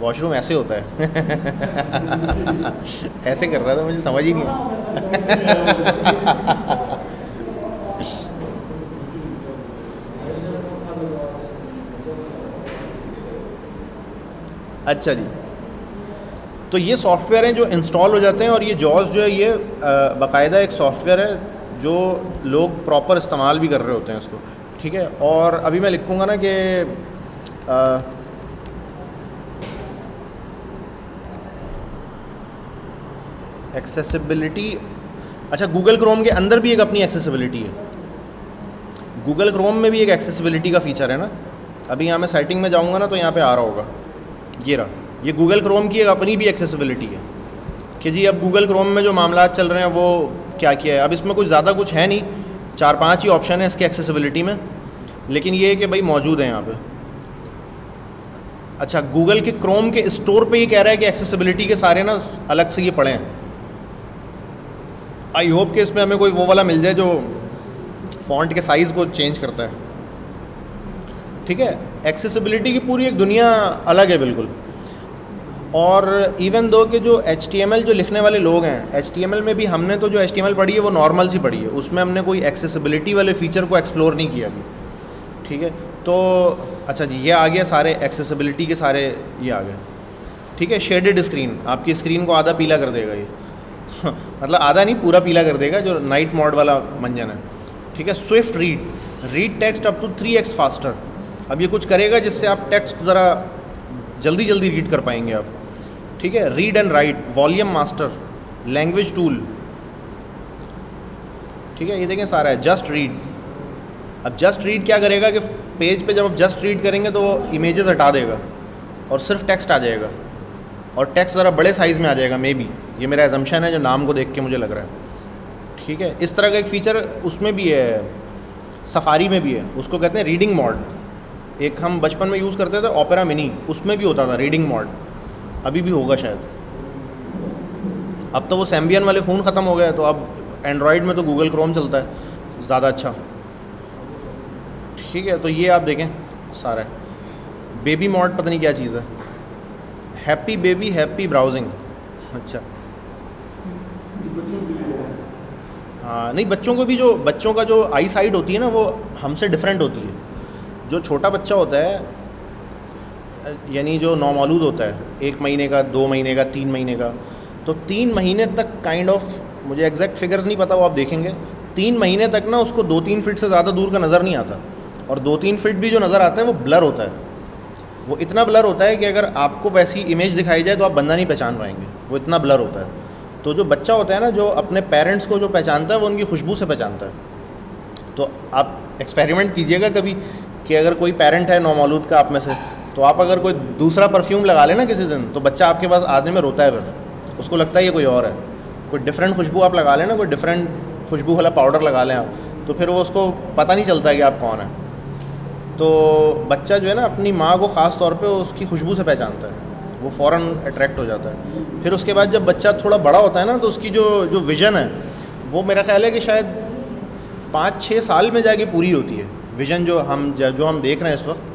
वॉशरूम ऐसे होता है। ऐसे कर रहा था, मुझे समझ ही नहीं अच्छा जी। तो ये सॉफ्टवेयर हैं जो इंस्टॉल हो जाते हैं और ये जॉज जो है, ये बाकायदा एक सॉफ्टवेयर है जो लोग प्रॉपर इस्तेमाल भी कर रहे होते हैं उसको ठीक है? और अभी मैं लिखूँगा ना कि एक्सेसिबिलिटी अच्छा गूगल क्रोम के अंदर भी एक अपनी एक्सेसिबिलिटी है। गूगल क्रोम में भी एक एक्सेसिबिलिटी का फ़ीचर है ना? अभी यहाँ मैं सेटिंग में जाऊँगा ना तो यहाँ पे आ रहा होगा। ये रहा। ये गूगल क्रोम की एक अपनी भी एक्सेसिबिलिटी है कि जी, अब गूगल क्रोम में जो मामला चल रहे हैं, वो क्या किया है? अब इसमें कुछ ज़्यादा कुछ है नहीं। चार पाँच ही ऑप्शन है इसके एक्सेसिबिलिटी में। लेकिन ये है कि भाई मौजूद है यहाँ पे। अच्छा गूगल के क्रोम के स्टोर पे ही कह रहा है कि एक्सेसिबिलिटी के सारे ना अलग से ये पड़े हैं। आई होप कि इसमें हमें कोई वो वाला मिल जाए जो फॉन्ट के साइज़ को चेंज करता है। ठीक है? एक्सेसिबिलिटी की पूरी एक दुनिया अलग है बिल्कुल। और इवन दो के जो एचटीएमएल जो लिखने वाले लोग हैं एचटीएमएल में भी हमने तो जो एचटीएमएल पढ़ी है, वो नॉर्मल सी पढ़ी है। उसमें हमने कोई एक्सेसिबिलिटी वाले फ़ीचर को एक्सप्लोर नहीं किया अभी। ठीक है? तो अच्छा जी, ये आ गया सारे एक्सेसिबिलिटी के सारे, ये आ गए ठीक है? शेडेड स्क्रीन आपकी स्क्रीन को आधा पीला कर देगा ये। मतलब आधा नहीं, पूरा पीला कर देगा, जो नाइट मोड वाला मंजन है। ठीक है? Swift Read read text up to three X faster अब ये कुछ करेगा जिससे आप टेक्स्ट ज़रा जल्दी जल्दी रीड कर पाएँगे आप। ठीक है? Read and write volume master language tool ठीक है? ये देखें सारा है जस्ट रीड अब जस्ट रीड क्या करेगा कि पेज पे जब आप जस्ट रीड करेंगे तो वो इमेजेस हटा देगा और सिर्फ़ टेक्स्ट आ जाएगा और टेक्स्ट ज़रा बड़े साइज़ में आ जाएगा मे बी ये मेरा एजम्पन है जो नाम को देख के मुझे लग रहा है। ठीक है? इस तरह का एक फ़ीचर उसमें भी है सफारी में भी है। उसको कहते हैं रीडिंग मॉड एक हम बचपन में यूज़ करते थे ओपेरा मिनी उसमें भी होता था रीडिंग मॉड अभी भी होगा शायद। अब तो वो सैम्बियन वाले फ़ोन ख़त्म हो गए तो अब एंड्रॉयड में तो गूगल क्रोम चलता है, ज़्यादा अच्छा। ठीक है तो ये आप देखें सारा। बेबी मॉड पता नहीं क्या चीज़ है। हैप्पी बेबी हैप्पी ब्राउजिंग अच्छा। हाँ नहीं, बच्चों को भी जो, बच्चों का जो आई साइड होती है ना, वो हमसे डिफरेंट होती है। जो छोटा बच्चा होता है यानी जो नौमौलूद होता है एक महीने का दो महीने का तीन महीने का तो तीन महीने तक काइंड kind ऑफ़ of, मुझे एग्जैक्ट फिगर्स नहीं पता वो आप देखेंगे। तीन महीने तक ना उसको दो तीन फिट से ज़्यादा दूर का नज़र नहीं आता। और दो तीन फिट भी जो नज़र आता है वो ब्लर होता है। वो इतना ब्लर होता है कि अगर आपको वैसी इमेज दिखाई जाए तो आप बंदा नहीं पहचान पाएँगे। वो इतना ब्लर होता है। तो जो बच्चा होता है ना जो अपने पेरेंट्स को जो पहचानता है वो उनकी खुशबू से पहचानता है। तो आप एक्सपेरिमेंट कीजिएगा कभी कि अगर कोई पेरेंट है नौमौलूद का आप में से तो आप अगर कोई दूसरा परफ्यूम लगा लेना किसी दिन तो बच्चा आपके पास आने में रोता है फिर। उसको लगता है ये कोई और है। कोई डिफरेंट खुशबू आप लगा लेना कोई डिफरेंट खुशबू वाला पाउडर लगा लें आप तो फिर वो उसको पता नहीं चलता कि आप कौन है। तो बच्चा जो है ना, अपनी माँ को ख़ास तौर पे उसकी खुशबू से पहचानता है। वो फ़ौर अट्रैक्ट हो जाता है। फिर उसके बाद जब बच्चा थोड़ा बड़ा होता है ना तो उसकी जो जो विज़न है, वो मेरा ख्याल है कि शायद पाँच छः साल में जाके पूरी होती है। विज़न जो हम जो हम देख रहे हैं इस वक्त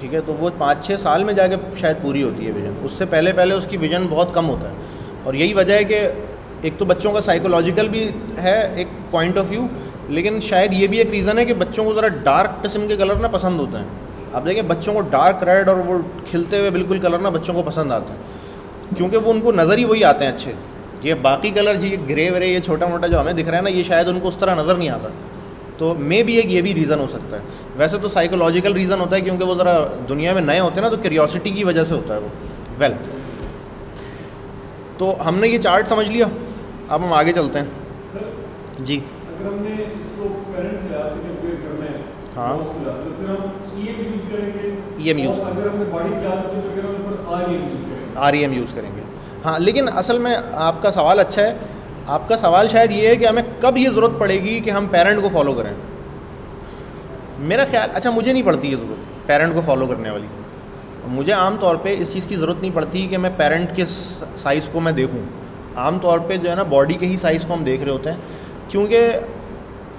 ठीक है तो वो पाँच छः साल में जाके शायद पूरी होती है विज़न उससे पहले पहले उसकी विज़न बहुत कम होता है। और यही वजह है कि एक तो बच्चों का साइकोलॉजिकल भी है एक पॉइंट ऑफ़ व्यू लेकिन शायद ये भी एक रीज़न है कि बच्चों को ज़रा डार्क किस्म के कलर ना पसंद होते हैं। आप देखें बच्चों को डार्क रेड और वो खिलते हुए बिल्कुल कलर ना बच्चों को पसंद आते हैं। क्योंकि वो उनको नज़र ही वही आते हैं अच्छे। ये बाकी कलर जी ग्रे वरे ये छोटा मोटा जो हमें दिख रहा है ना, ये शायद उनको उस तरह नज़र नहीं आता। तो मे भी एक ये भी रीज़न हो सकता है। वैसे तो साइकोलॉजिकल रीज़न होता है क्योंकि वो ज़रा दुनिया में नए होते हैं ना तो क्यूरियोसिटी की वजह से होता है वो। वेल तो हमने ये चार्ट समझ लिया। अब हम आगे चलते हैं। जी। अगर हमने इसको करना है हाँ। तो फिर हम ईएम यूज़ करेंगे। ईएम यूज़ अगर हमने बॉडी क्लास में फिर आरईएम यूज़ करेंगे। हाँ लेकिन असल में आपका सवाल अच्छा है। आपका सवाल शायद ये है कि हमें कब ये ज़रूरत पड़ेगी कि हम पेरेंट को फॉलो करें? मेरा ख्याल अच्छा मुझे नहीं पड़ती ये ज़रूरत पेरेंट को फॉलो करने वाली। मुझे आम तौर पे इस चीज़ की ज़रूरत नहीं पड़ती कि मैं पेरेंट के साइज़ को मैं देखूँ। आम तौर पे जो है ना बॉडी के ही साइज़ को हम देख रहे होते हैं। क्योंकि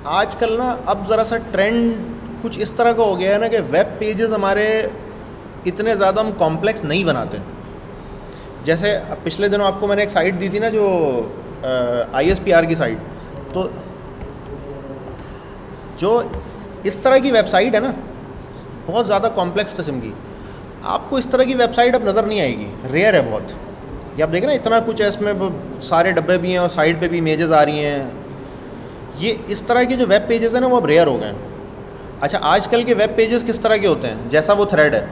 आजकल ना, अब ज़रा सा ट्रेंड कुछ इस तरह का हो गया है ना कि वेब पेजेस हमारे इतने ज़्यादा हम कॉम्प्लेक्स नहीं बनाते। जैसे पिछले दिनों आपको मैंने एक साइट दी थी ना जो आई एस पी आर की साइट तो जो इस तरह की वेबसाइट है ना, बहुत ज़्यादा कॉम्प्लेक्स किस्म की। आपको इस तरह की वेबसाइट अब नज़र नहीं आएगी। रेयर है बहुत। ये आप देख हैं, इतना कुछ है, इसमें सारे डब्बे भी हैं और साइड पे भी इमेजेस आ रही हैं। ये इस तरह के जो वेब पेजेस हैं ना, वो अब रेयर हो गए हैं। अच्छा आजकल के वेब पेजेस किस तरह के होते हैं? जैसा वो थ्रेड है।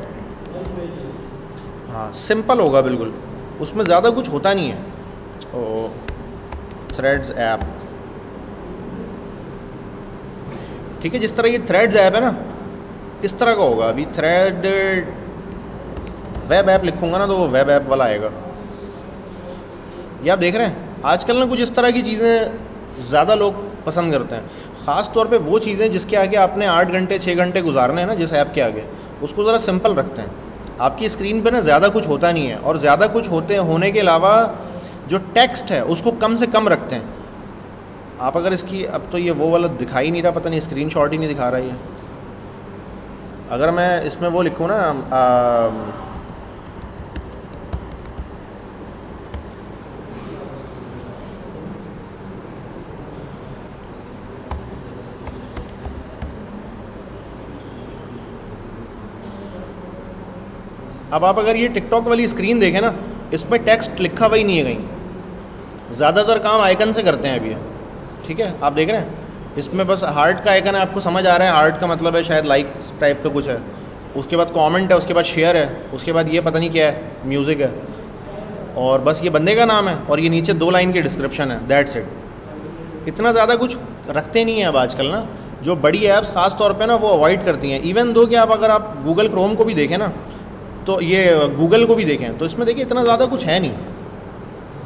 हाँ सिंपल होगा, बिल्कुल। उसमें ज़्यादा कुछ होता नहीं है। थ्रेड्स ऐप ठीक है, जिस तरह ये थ्रेड्स ऐप है ना, इस तरह का होगा। अभी थ्रेड वेब ऐप लिखूँगा ना तो वो वेब ऐप वाला आएगा। ये आप देख रहे हैं, आजकल ना कुछ इस तरह की चीज़ें ज़्यादा लोग पसंद करते हैं। ख़ास तौर पे वो चीज़ें जिसके आगे आपने आठ घंटे छः घंटे गुजारने हैं ना, जिस ऐप के आगे, उसको ज़रा सिंपल रखते हैं। आपकी स्क्रीन पे ना ज़्यादा कुछ होता नहीं है, और ज़्यादा कुछ होते, होने के अलावा जो टेक्स्ट है उसको कम से कम रखते हैं। आप अगर इसकी अब तो ये वो वाला दिखाई नहीं रहा पता नहीं स्क्रीन ही नहीं दिखा रहा है अगर मैं इसमें वो लिखूँ ना आ, अब आप अगर ये टिकटॉक वाली स्क्रीन देखें ना इसमें टेक्स्ट लिखा हुआ ही नहीं है कहीं। ज़्यादातर काम आइकन से करते हैं अभी। ठीक है? आप देख रहे हैं? इसमें बस हार्ट का आइकन है, आपको समझ आ रहा है। हार्ट का मतलब है शायद लाइक टाइप का कुछ है। उसके बाद कमेंट है, उसके बाद शेयर है। उसके बाद ये पता नहीं क्या है म्यूज़िक है। और बस ये बंदे का नाम है और ये नीचे दो लाइन की डिस्क्रिप्शन है। दैट्स इट इतना ज़्यादा कुछ रखते नहीं हैं अब आजकल ना। जो बड़ी ऐप्स ख़ास तौर पे ना वो अवॉइड करती हैं। इवन दो कि आप अगर आप गूगल क्रोम को भी देखें ना तो ये गूगल को भी देखें तो इसमें देखिए इतना ज़्यादा कुछ है नहीं।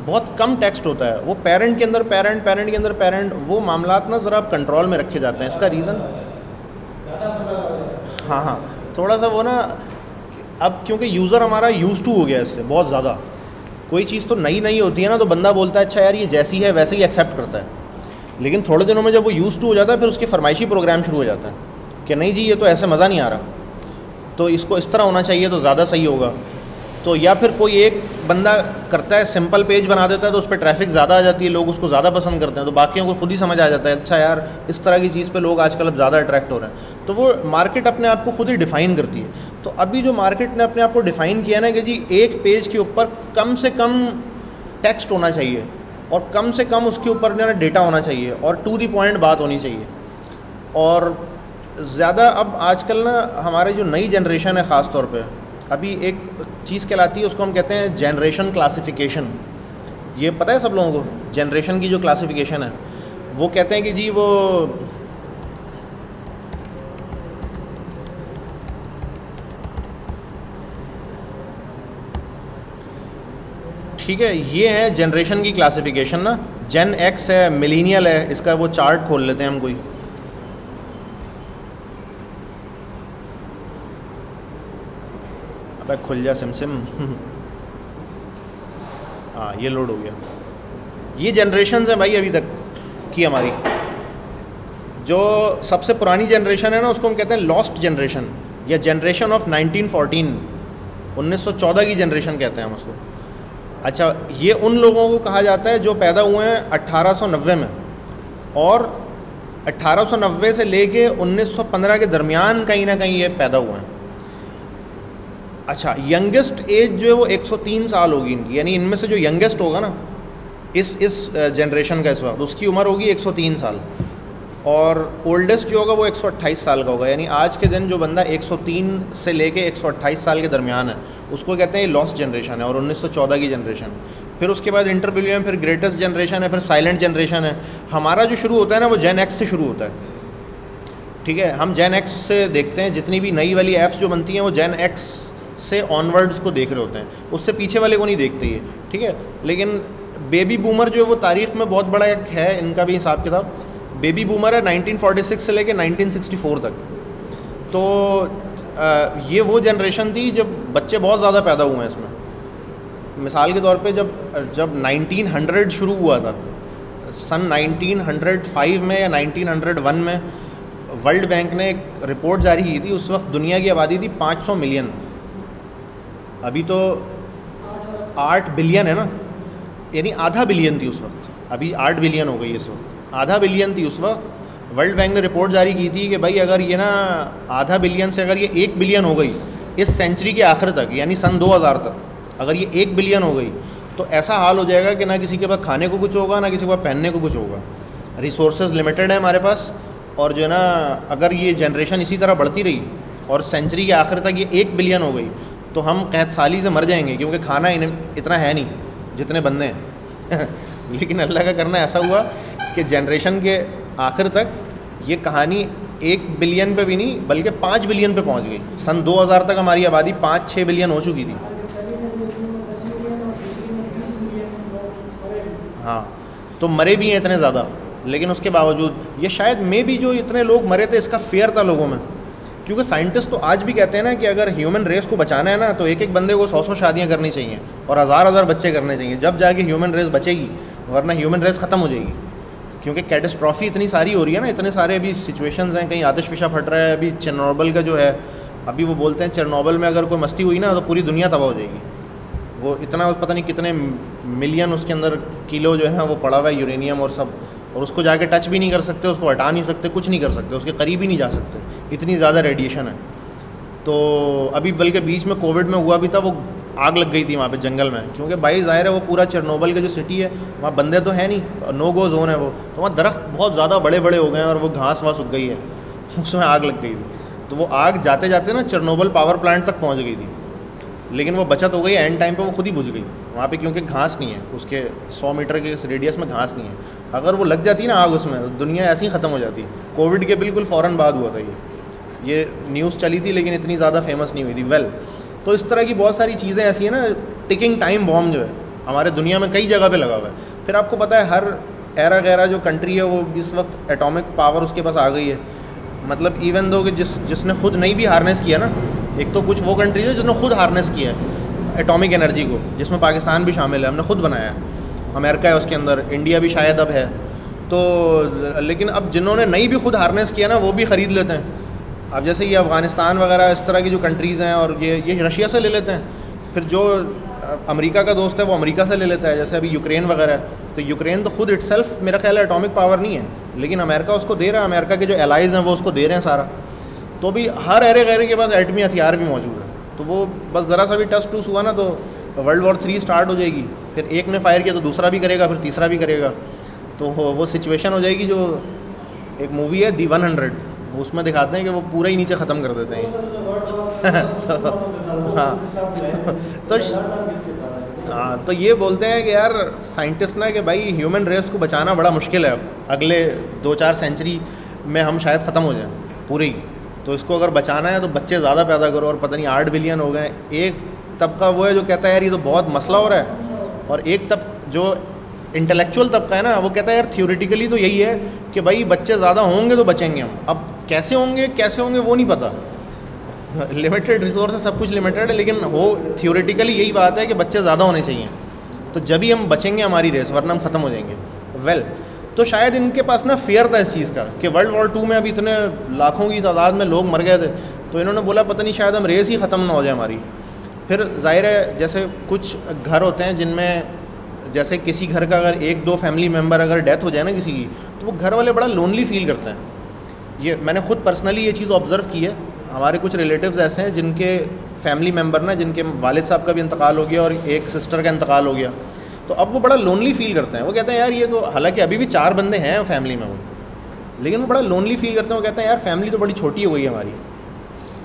बहुत कम टेक्स्ट होता है। वो पेरेंट के अंदर पेरेंट पेरेंट के अंदर पेरेंट वो मामला ना ज़रा कंट्रोल में रखे जाते हैं। इसका रीज़न हाँ हाँ। थोड़ा सा वो ना, अब क्योंकि यूज़र हमारा यूज़ टू हो गया इससे, बहुत ज़्यादा। कोई चीज़ तो नई नई होती है ना तो बंदा बोलता है अच्छा यार, ये जैसी है, वैसे ही एक्सेप्ट करता है। लेकिन थोड़े दिनों में जब वो यूज़ टू हो जाता है, फिर उसकी फरमाइशी प्रोग्राम शुरू हो जाता है कि नहीं जी, ये तो ऐसे मज़ा नहीं आ रहा। तो इसको इस तरह होना चाहिए तो ज़्यादा सही होगा। तो या फिर कोई एक बंदा करता है सिंपल पेज बना देता है तो उस पर ट्रैफ़िक ज़्यादा आ जाती है, लोग उसको ज़्यादा पसंद करते हैं तो बाकियों को खुद ही समझ आ जाता है अच्छा यार, इस तरह की चीज़ पे लोग आजकल अब ज़्यादा अट्रैक्ट हो रहे हैं। तो वो मार्केट अपने आप को खुद ही डिफ़ाइन करती है। तो अभी जो मार्केट ने अपने आप को डिफ़ाइन किया ना कि जी, एक पेज के ऊपर कम से कम टेक्स्ट होना चाहिए और कम से कम उसके ऊपर जो डेटा होना चाहिए और टू दी पॉइंट बात होनी चाहिए। और ज़्यादा अब आजकल ना हमारे जो नई जनरेशन है ख़ास तौर अभी एक चीज़ कहलाती है, उसको हम कहते हैं जनरेशन क्लासिफिकेशन ये पता है सब लोगों को? जनरेशन की जो क्लासिफिकेशन है, वो कहते हैं कि जी वो ठीक है, ये है जनरेशन की क्लासिफिकेशन ना. जेन एक्स है मिलीनियल है, इसका वो चार्ट खोल लेते हैं हम कोई। अबे खुल जा सिम सिम हाँ ये लोड हो गया। ये जनरेशन है भाई अभी तक की हमारी। जो सबसे पुरानी जनरेशन है ना, उसको हम कहते हैं लॉस्ट जनरेशन या जनरेशन ऑफ़ 1914 1914 की जनरेशन कहते हैं हम उसको। अच्छा ये उन लोगों को कहा जाता है जो पैदा हुए हैं 1890 में। और 1890 से लेके 1915 के दरमियान कहीं ना कहीं ये पैदा हुए हैं। अच्छा यंगेस्ट एज जो है वो 103 साल होगी इनकी, यानी इनमें से जो यंगेस्ट होगा ना, इस इस जनरेशन का इस वक्त, उसकी उम्र होगी 103 साल। और ओल्डेस्ट जो होगा वो 128 साल का होगा, यानी आज के दिन जो बंदा 103 से लेके 128 साल के दरमियान है, उसको कहते हैं लॉस्ट जनरेशन है और 1914 की जनरेशन फिर उसके बाद इंटरबिलियम फिर ग्रेटेस्ट जनरेशन है, फिर साइलेंट जनरेशन है। हमारा जो शुरू होता है ना, वो जेन एक्स से शुरू होता है। ठीक है, हम जैन एक्स से देखते हैं, जितनी भी नई वाली ऐप्स जो बनती हैं, वो जैन एक्स से ऑनवर्ड्स को देख रहे होते हैं। उससे पीछे वाले को नहीं देखते ये ठीक है? लेकिन बेबी बूमर जो है वो तारीख में बहुत बड़ा एक है इनका भी हिसाब किताब। बेबी बूमर है 1946 से लेके 1964 तक। तो आ, ये वो जनरेशन थी जब बच्चे बहुत ज़्यादा पैदा हुए हैं इसमें। मिसाल के तौर पे जब जब 1900 शुरू हुआ था सन 1905 में या 1901 में वर्ल्ड बैंक ने एक रिपोर्ट जारी की थी उस वक्त दुनिया की आबादी थी 500 मिलियन अभी तो आठ बिलियन है ना? यानी आधा बिलियन थी उस वक्त। अभी आठ बिलियन हो गई इस वक्त। आधा बिलियन थी उस वक्त। वर्ल्ड बैंक ने रिपोर्ट जारी की थी कि भाई अगर ये ना आधा बिलियन से अगर ये एक बिलियन हो गई, इस सेंचुरी के आखिर तक, यानी सन 2000 तक, अगर ये एक बिलियन हो गई तो ऐसा हाल हो जाएगा कि ना किसी के पास खाने को कुछ होगा, ना किसी के पास पहनने को कुछ होगा। रिसोर्सेज लिमिटेड है हमारे पास, और जो है ना, अगर ये जनरेशन इसी तरह बढ़ती रही, और सेंचुरी के आखिर तक ये एक बिलियन हो गई तो हम कैद साली से मर जाएँगे, क्योंकि खाना इतना है नहीं, जितने बंदे हैं। लेकिन अल्लाह का करना ऐसा हुआ कि जनरेशन के आखिर तक ये कहानी एक बिलियन पे भी नहीं, बल्कि पाँच बिलियन पे पहुँच गई। सन 2000 तक हमारी आबादी पाँच छः बिलियन हो चुकी थी। हाँ तो मरे भी हैं इतने ज़्यादा, लेकिन उसके बावजूद, ये शायद मे भी जो इतने लोग मरे थे, इसका फेयर था लोगों में। क्योंकि साइंटिस्ट तो आज भी कहते हैं ना कि अगर ह्यूमन रेस को बचाना है ना तो एक एक बंदे को सौ सौ शादियाँ करनी चाहिए और हज़ार हज़ार बच्चे करने चाहिए। जब जाके ह्यूमन रेस बचेगी, वरना ह्यूमन रेस ख़त्म हो जाएगी। क्योंकि कैटेस्ट्रॉफी इतनी सारी हो रही है ना, इतने सारे अभी सिचुएशंस हैं, कहीं आतिश फिशा फट रहा है, अभी चरनोबल का जो है, अभी वो बोलते हैं चरनोबल में अगर कोई मस्ती हुई ना तो पूरी दुनिया तबाह हो जाएगी। वो इतना, पता नहीं कितने मिलियन उसके अंदर किलो जो है ना, वो पड़ा हुआ है यूरेनियम और सब। और उसको जाके टच भी नहीं कर सकते, उसको हटा नहीं सकते, कुछ नहीं कर सकते, उसके करीब ही नहीं जा सकते। इतनी ज़्यादा रेडिएशन है। तो अभी बल्कि बीच में कोविड में हुआ भी था, वो आग लग गई थी वहाँ पे जंगल में। क्योंकि भाई, ज़ाहिर है वो पूरा चरनोबल का जो सिटी है, वहाँ बंदे तो है नहीं नो गो जोन है वो। तो वहाँ दरख्त बहुत ज़्यादा बड़े बड़े हो गए हैं और वो घास वास उग गई है। उसमें आग लग गई थी। तो वो आग जाते जाते ना चरनोबल पावर प्लांट तक पहुँच गई थी। लेकिन वो बचत हो गई एंड टाइम पर वो खुद ही बुझ गई। वहाँ पर क्योंकि घास नहीं है, उसके सौ मीटर के रेडियस में घास नहीं है। अगर वो लग जाती ना आग उसमें, दुनिया ऐसी ही ख़त्म हो जाती। कोविड के बिल्कुल फ़ौर बाद हुआ था ये। ये न्यूज़ चली थी, लेकिन इतनी ज़्यादा फ़ेमस नहीं हुई थी। वेल तो इस तरह की बहुत सारी चीज़ें ऐसी हैं ना टिकिंग टाइम बॉम्ब जो है, हमारे दुनिया में कई जगह पे लगा हुआ है। फिर आपको पता है, हर एरा गैरा जो कंट्री है, वो इस वक्त एटॉमिक पावर उसके पास आ गई है। मतलब इवन दो कि जिस, जिसने खुद नहीं भी हारनेस किया ना, एक तो कुछ वो कंट्री है जिसने खुद हारनेस किया है एटॉमिक एनर्जी को, जिसमें पाकिस्तान भी शामिल है, हमने खुद बनाया है। अमेरिका है उसके अंदर, इंडिया भी शायद अब है। तो लेकिन अब जिन्होंने नहीं भी खुद हारनेस किया ना, वो भी ख़रीद लेते हैं। अब जैसे ये अफ़गानिस्तान वगैरह, इस तरह की जो कंट्रीज़ हैं और ये ये रशिया से ले लेते हैं। फिर जो अमेरिका का दोस्त है, वो अमेरिका से ले लेता है। जैसे अभी यूक्रेन वगैरह तो यूक्रेन तो खुद इट्सल्फ मेरा ख्याल है एटॉमिक पावर नहीं है। लेकिन अमेरिका उसको दे रहा है, अमेरिका के जो एलाइज़ हैं, वो उसको दे रहे हैं सारा। तो भी हर एरे गहरे के पास एटमी हथियार भी मौजूद है। तो वो बस ज़रा सा भी टच टूस हुआ ना तो वर्ल्ड वॉर थ्री स्टार्ट हो जाएगी। फिर एक ने फायर किया तो दूसरा भी करेगा फिर तीसरा भी करेगा। तो वो सिचुएशन हो जाएगी जो एक मूवी है दी वन हंड्रेड उसमें दिखाते हैं कि वो पूरा ही नीचे ख़त्म कर देते हैं। तो, हाँ। तो हाँ तो ये बोलते हैं कि यार साइंटिस्ट ना कि भाई ह्यूमन रेस को बचाना बड़ा मुश्किल है अगले दो चार सेंचुरी में हम शायद ख़त्म हो जाएँ पूरी तो इसको अगर बचाना है तो बच्चे ज़्यादा पैदा करो और पता नहीं आठ बिलियन हो गए। एक तबका वो है जो कहता है यार ये तो बहुत मसला हो रहा है। और एक तब जो इंटेलेक्चुअल तबका है ना वो कहता है यार थियोरिटिकली तो यही है कि भाई बच्चे ज़्यादा होंगे तो बचेंगे हम। अब कैसे होंगे कैसे होंगे वो नहीं पता। लिमिटेड रिसोर्स है सब कुछ लिमिटेड है लेकिन वो थियोरेटिकली यही बात है कि बच्चे ज़्यादा होने चाहिए। तो जब ही हम बचेंगे हमारी रेस वरना हम ख़त्म हो जाएँगे। वेल well, तो शायद इनके पास ना फेयर था इस चीज़ का कि वर्ल्ड वॉर टू में अभी इतने लाखों की तादाद में लोग मर गए थे। तो इन्होंने बोला पता नहीं शायद हम रेस ही ख़त्म ना हो जाए हमारी। फिर ज़ाहिर है, जैसे कुछ घर होते हैं जिनमें जैसे किसी घर का अगर एक दो फैमिली मेंबर अगर डेथ हो जाए ना किसी की तो वो घर वाले बड़ा लोनली फील करते हैं। ये मैंने खुद पर्सनली ये चीज़ ऑब्ज़र्व की है। हमारे कुछ रिलेटिव्स ऐसे हैं जिनके फैमिली मेंबर ना, जिनके वालिद साहब का भी इंतकाल हो गया और एक सिस्टर का इंतकाल हो गया। तो अब वो बड़ा लोनली फील करते हैं। वो कहते हैं, यार, ये तो हालाँकि अभी भी चार बंदे हैं फैमिली में वो, लेकिन वो बड़ा लोनली फील करते हैं। वो कहते हैं, यार फैमिली तो बड़ी छोटी हो गई है हमारी।